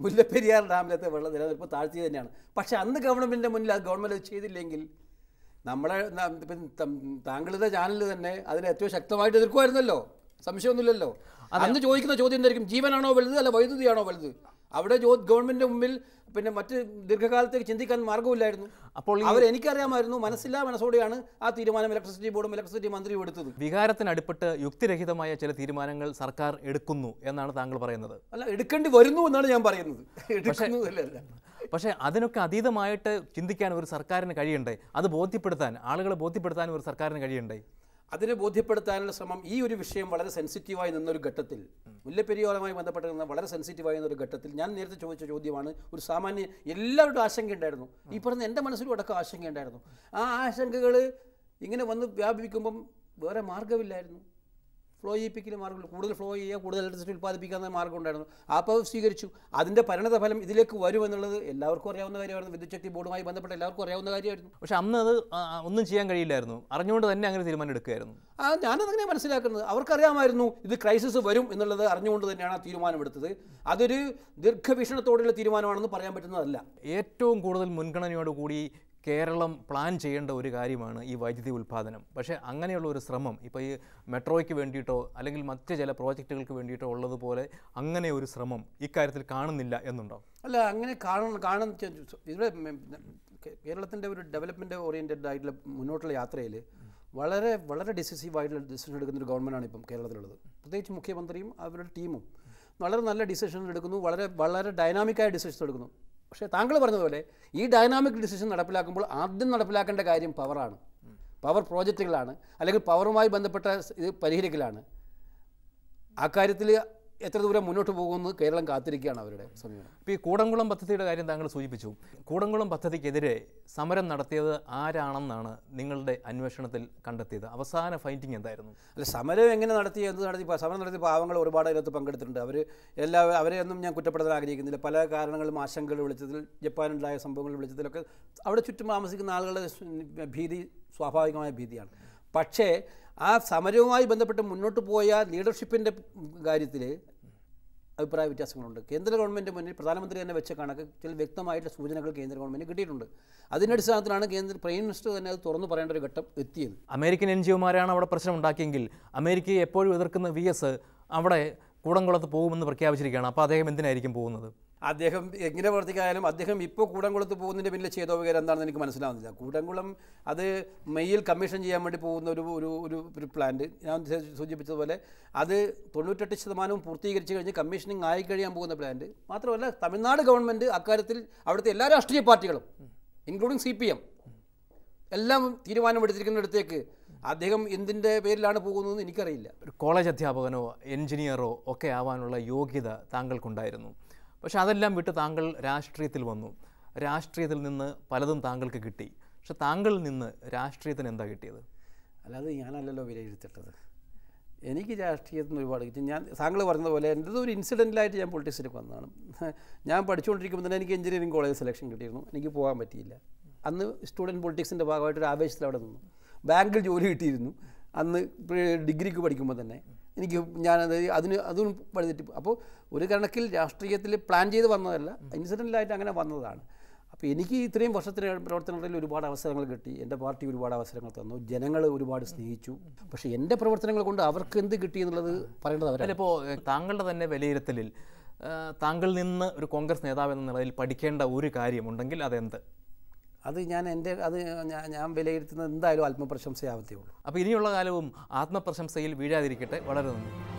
മുല്ലപ്പെരിയാർ ഡാമിലത്തെ വെള്ള നിലനിൽപ്പ് താഴ്ത്തിയത് തന്നെയാണ്. പക്ഷേ അന്ന് ഗവൺമെന്റിന്റെ മുന്നിൽ അത് ഗവൺമെന്റ് അത് ചെയ്തില്ലെങ്കിൽ നമ്മളെ താങ്കളുടെ ചാനലിൽ തന്നെ അതിനെ ഏറ്റവും ശക്തമായിട്ട് എതിർക്കുമായിരുന്നല്ലോ. സംശയമൊന്നുമില്ലല്ലോ. അന്ന് ചോദിക്കുന്ന ചോദ്യം എന്തായിരിക്കും? ജീവനാണോ വലുത് അല്ല വൈദ്യുതിയാണോ വലുത്? അവിടെ ഗവൺമെന്റിന്റെ മുമ്പിൽ പിന്നെ മറ്റ് ദീർഘകാലത്തേക്ക് ചിന്തിക്കാൻ മാർഗമില്ലായിരുന്നു. അപ്പോൾ അവർ എനിക്കറിയാമായിരുന്നു മനസ്സില്ലാ മനസ്സോടെയാണ് ആ തീരുമാനം ഇലക്ട്രിസിറ്റി ബോർഡും ഇലക്ട്രിസിറ്റി മന്ത്രിയും എടുത്തത്. വികാരത്തിനടുപ്പെട്ട് യുക്തിരഹിതമായ ചില തീരുമാനങ്ങൾ സർക്കാർ എടുക്കുന്നു എന്നാണ് താങ്കൾ പറയുന്നത്. അല്ല എടുക്കേണ്ടി വരുന്നു എന്നാണ് ഞാൻ പറയുന്നത്. പക്ഷേ അതിനൊക്കെ അതീതമായിട്ട് ചിന്തിക്കാൻ ഒരു സർക്കാരിന് കഴിയണ്ടേ? അത് ബോധ്യപ്പെടുത്താൻ ആളുകളെ ബോധ്യപ്പെടുത്താൻ ഒരു സർക്കാരിന് കഴിയണ്ടേ? അതിനെ ബോധ്യപ്പെടുത്താനുള്ള ശ്രമം ഈ ഒരു വിഷയം വളരെ സെൻസിറ്റീവായി നിന്നൊരു ഘട്ടത്തിൽ മുല്ലപ്പെരിയോളമായി ബന്ധപ്പെട്ട് നിന്ന വളരെ സെൻസിറ്റീവായി നിന്നൊരു ഘട്ടത്തിൽ ഞാൻ നേരത്തെ ചോദിച്ച ചോദ്യമാണ് ഒരു സാമാന്യ എല്ലാവരുടെ ആശങ്ക ഉണ്ടായിരുന്നു. ഈ പറഞ്ഞ എന്റെ മനസ്സിലും അടക്കം ആശങ്ക ഉണ്ടായിരുന്നു. ആ ആശങ്കകൾ ഇങ്ങനെ വന്ന് വ്യാപിപ്പിക്കുമ്പം വേറെ മാർഗമില്ലായിരുന്നു. ഫ്ലോ ചെയ്യിപ്പിക്കൽ മാർഗമുള്ളൂ കൂടുതൽ ഫ്ലോ ചെയ്യുക കൂടുതൽ ഇലക്ട്രിസിറ്റി ഉൽപ്പാദിപ്പിക്കാവുന്ന മാർഗം ഉണ്ടായിരുന്നു. അപ്പോൾ സ്വീകരിച്ചു. അതിന്റെ പരിണതഫലം ഇതിലേക്ക് വരുമെന്നുള്ളത് എല്ലാവർക്കും അറിയാവുന്ന കാര്യമായിരുന്നു. വിദ്യുത് ശക്തി ബോർഡുമായി ബന്ധപ്പെട്ട എല്ലാവർക്കും അറിയാവുന്ന കാര്യമായിരുന്നു. പക്ഷേ അന്ന് അത് ഒന്നും ചെയ്യാൻ കഴിയില്ലായിരുന്നു. അറിഞ്ഞുകൊണ്ട് തന്നെ അങ്ങനെ തീരുമാനം എടുക്കുകയായിരുന്നു ആ ഞാനതങ്ങനെ മനസ്സിലാക്കുന്നത്. അവർക്കറിയാമായിരുന്നു ഇത് ക്രൈസിസ് വരും എന്നുള്ളത് അറിഞ്ഞുകൊണ്ട് തന്നെയാണ് ആ തീരുമാനമെടുത്തത്. അതൊരു ദീർഘവീക്ഷണത്തോടെയുള്ള തീരുമാനമാണെന്ന് പറയാൻ പറ്റുന്നതല്ല. ഏറ്റവും കൂടുതൽ മുൻഗണനയോടുകൂടി കേരളം പ്ലാൻ ചെയ്യേണ്ട ഒരു കാര്യമാണ് ഈ വൈദ്യുതി ഉൽപ്പാദനം പക്ഷേ അങ്ങനെയുള്ള ഒരു ശ്രമം ഇപ്പോൾ ഈ മെട്രോയ്ക്ക് വേണ്ടിയിട്ടോ അല്ലെങ്കിൽ മറ്റ് ചില പ്രോജക്റ്റുകൾക്ക് വേണ്ടിയിട്ടോ ഉള്ളതുപോലെ അങ്ങനെ ഒരു ശ്രമം ഇക്കാര്യത്തിൽ കാണുന്നില്ല എന്നുണ്ടോ? അല്ല അങ്ങനെ കാണണം കാണുന്ന ഇവിടെ കേരളത്തിന്റെ ഒരു ഡെവലപ്മെന്റ് ഓറിയന്റഡ് ആയിട്ടുള്ള മുന്നോട്ടുള്ള യാത്രയിൽ വളരെ വളരെ ഡിസിസീവ് ആയിട്ടുള്ള ഡിസിഷൻ എടുക്കുന്ന ഒരു ഗവൺമെന്റാണ് ഇപ്പം കേരളത്തിലുള്ളത്. പ്രത്യേകിച്ച് മുഖ്യമന്ത്രിയും അവരുടെ ടീമും വളരെ നല്ല ഡിസിഷൻ എടുക്കുന്നു വളരെ വളരെ ഡൈനാമിക്കായ ഡിസിഷൻ എടുക്കുന്നു. പക്ഷേ താങ്കൾ പറഞ്ഞതുപോലെ ഈ ഡൈനാമിക് ഡിസിഷൻ നടപ്പിലാക്കുമ്പോൾ ആദ്യം നടപ്പിലാക്കേണ്ട കാര്യം പവറാണ് പവർ പ്രോജക്റ്റുകളാണ് അല്ലെങ്കിൽ പവറുമായി ബന്ധപ്പെട്ട ഇത് പരിഹരിക്കലാണ്. ആ കാര്യത്തിൽ എത്ര ദൂരം മുന്നോട്ട് പോകുമെന്ന് കേരളം കാത്തിരിക്കുകയാണ് അവരുടെ സമീപനം. ഇപ്പോൾ ഈ കൂടംകുളം പദ്ധതിയുടെ കാര്യം താങ്കൾ സൂചിപ്പിച്ചു. കൂടംകുളം പദ്ധതിക്കെതിരെ സമരം നടത്തിയത് ആരാണെന്നാണ് നിങ്ങളുടെ അന്വേഷണത്തിൽ കണ്ടെത്തിയത്? അവസാന ഫൈൻഡിങ് എന്തായിരുന്നു? അല്ല സമരം എങ്ങനെ നടത്തി? എന്ത് നടത്തി? സമരം നടത്തിയ പാവങ്ങൾ ഒരുപാട് അതിനകത്ത് പങ്കെടുത്തിട്ടുണ്ട്. അവർ എല്ലാ അവരെയൊന്നും ഞാൻ കുറ്റപ്പെടുത്താൻ ആഗ്രഹിക്കുന്നില്ല. പല കാരണങ്ങളും ആശങ്കകൾ വിളിച്ചതിൽ ജപ്പാനുണ്ടായ സംഭവങ്ങൾ വിളിച്ചതിലൊക്കെ അവിടെ ചുറ്റും താമസിക്കുന്ന ആളുകളുടെ ഭീതി സ്വാഭാവികമായ ഭീതിയാണ്. പക്ഷേ ആ സമരവുമായി ബന്ധപ്പെട്ട് മുന്നോട്ട് പോയ ലീഡർഷിപ്പിന്റെ കാര്യത്തിൽ അഭിപ്രായ വ്യത്യാസങ്ങളുണ്ട്. കേന്ദ്ര ഗവൺമെന്റ് മുന്നിൽ പ്രധാനമന്ത്രി തന്നെ വെച്ച കണക്ക് ചില വ്യക്തമായിട്ടുള്ള സൂചനകൾ കേന്ദ്ര ഗവൺമെന്റ് കിട്ടിയിട്ടുണ്ട്. അതിന്റെ അടിസ്ഥാനത്തിലാണ് കേന്ദ്ര പ്രൈം മിനിസ്റ്റർ തന്നെ അത് തുറന്നു പറയേണ്ട ഒരു ഘട്ടം എത്തിയത്. അമേരിക്കൻ എൻ ജി ഒമാരാണ് അവിടെ പ്രശ്നം ഉണ്ടാക്കിയെങ്കിൽ അമേരിക്കയെ എപ്പോഴും എതിർക്കുന്ന വി എസ് അവിടെ കൂടംകുളത്ത് പോകുമെന്ന് പ്രഖ്യാപിച്ചിരിക്കുകയാണ്. അപ്പോൾ അദ്ദേഹം എന്തിനായിരിക്കും പോകുന്നത്? അദ്ദേഹം എങ്ങനെ പ്രവർത്തിക്കായാലും അദ്ദേഹം ഇപ്പോൾ കൂടംകുളത്ത് പോകുന്നതിന്റെ പിന്നിലെ ചെയ്തോപകാരം എന്താണെന്ന് എനിക്ക് മനസ്സിലാവുന്നില്ല. കൂടംകുളം അത് മെയ്യിൽ കമ്മീഷൻ ചെയ്യാൻ വേണ്ടി പോകുന്ന ഒരു ഒരു ഒരു ഒരു പ്ലാന്റ് ഞാൻ സൂചിപ്പിച്ചതുപോലെ അത് തൊണ്ണൂറ്റെട്ട് ശതമാനവും പൂർത്തീകരിച്ച് കഴിഞ്ഞ് കമ്മീഷനിങ് ആയി പോകുന്ന പ്ലാന്റ് മാത്രമല്ല തമിഴ്നാട് ഗവൺമെന്റ് അക്കാര്യത്തിൽ അവിടുത്തെ എല്ലാ രാഷ്ട്രീയ പാർട്ടികളും ഇൻക്ലൂഡിങ് സി പി എം എല്ലാം തീരുമാനമെടുത്തിരിക്കുന്നിടത്തേക്ക് അദ്ദേഹം എന്തിന്റെ പേരിലാണ് പോകുന്നതെന്ന് എനിക്കറിയില്ല. ഒരു കോളേജ് അധ്യാപകനോ എഞ്ചിനീയറോ ഒക്കെ ആവാനുള്ള യോഗ്യത താങ്കൾക്കുണ്ടായിരുന്നു. പക്ഷെ അതെല്ലാം വിട്ട് താങ്കൾ രാഷ്ട്രീയത്തിൽ വന്നു. രാഷ്ട്രീയത്തിൽ നിന്ന് പലതും താങ്കൾക്ക് കിട്ടി. പക്ഷെ താങ്കളിൽ നിന്ന് രാഷ്ട്രീയത്തിന് എന്താ കിട്ടിയത്? അല്ലാതെ ഞാനല്ലല്ലോ വിലയിരുത്തേണ്ടത്. എനിക്ക് രാഷ്ട്രീയത്തിൽ നിന്ന് ഒരുപാട് കിട്ടി. ഞാൻ താങ്കൾ പറഞ്ഞതുപോലെ പോലെ എന്റെ ഒരു ഇൻസിഡന്റിലായിട്ട് ഞാൻ പൊളിറ്റിക്സിലേക്ക് വന്നതാണ്. ഞാൻ പഠിച്ചുകൊണ്ടിരിക്കുമ്പോൾ തന്നെ എനിക്ക് എഞ്ചിനീയറിംഗ് കോളേജ് സെലക്ഷൻ കിട്ടിയിരുന്നു. എനിക്ക് പോകാൻ പറ്റിയില്ല. അന്ന് സ്റ്റുഡന്റ് പൊളിറ്റിക്സിന്റെ ഭാഗമായിട്ട് ഒരു ആവേശത്തിൽ അവിടെ നിന്നു. ബാങ്കിൽ ജോലി കിട്ടിയിരുന്നു. അന്ന് ഡിഗ്രിക്ക് പഠിക്കുമ്പോൾ തന്നെ. എനിക്ക് ഞാനത് അതിന് അതും വഴിതെറ്റി അപ്പോൾ ഒരു കണക്കിൽ രാഷ്ട്രീയത്തിൽ പ്ലാൻ ചെയ്ത് വന്നതല്ല ഇൻസിഡന്റിലായിട്ട് അങ്ങനെ വന്നതാണ്. അപ്പോൾ എനിക്ക് ഇത്രയും വർഷത്തിന് പ്രവർത്തനങ്ങളിൽ ഒരുപാട് അവസരങ്ങൾ കിട്ടി. എന്റെ പാർട്ടി ഒരുപാട് അവസരങ്ങൾ തന്നു. ജനങ്ങൾ ഒരുപാട് സ്നേഹിച്ചു. പക്ഷേ എന്റെ പ്രവർത്തനങ്ങൾ കൊണ്ട് അവർക്ക് എന്ത് കിട്ടി എന്നുള്ളത് പറയേണ്ടത് അവരല്ല ഇപ്പോൾ താങ്കളുടെ തന്നെ വിലയിരുത്തലിൽ താങ്കളിൽ നിന്ന് ഒരു കോൺഗ്രസ് നേതാവ് എന്ന നിലയിൽ പഠിക്കേണ്ട ഒരു കാര്യമുണ്ടെങ്കിൽ അതെന്ത്? അത് ഞാൻ എന്റെ അത് ഞാൻ വിലയിരുത്തുന്നത് എന്തായാലും ആത്മപ്രശംസയാവത്തേ ഉള്ളൂ. അപ്പോൾ ഇനിയുള്ള കാലവും ആത്മപ്രശംസയിൽ വീഴാതിരിക്കട്ടെ. വളരെ നന്ദി.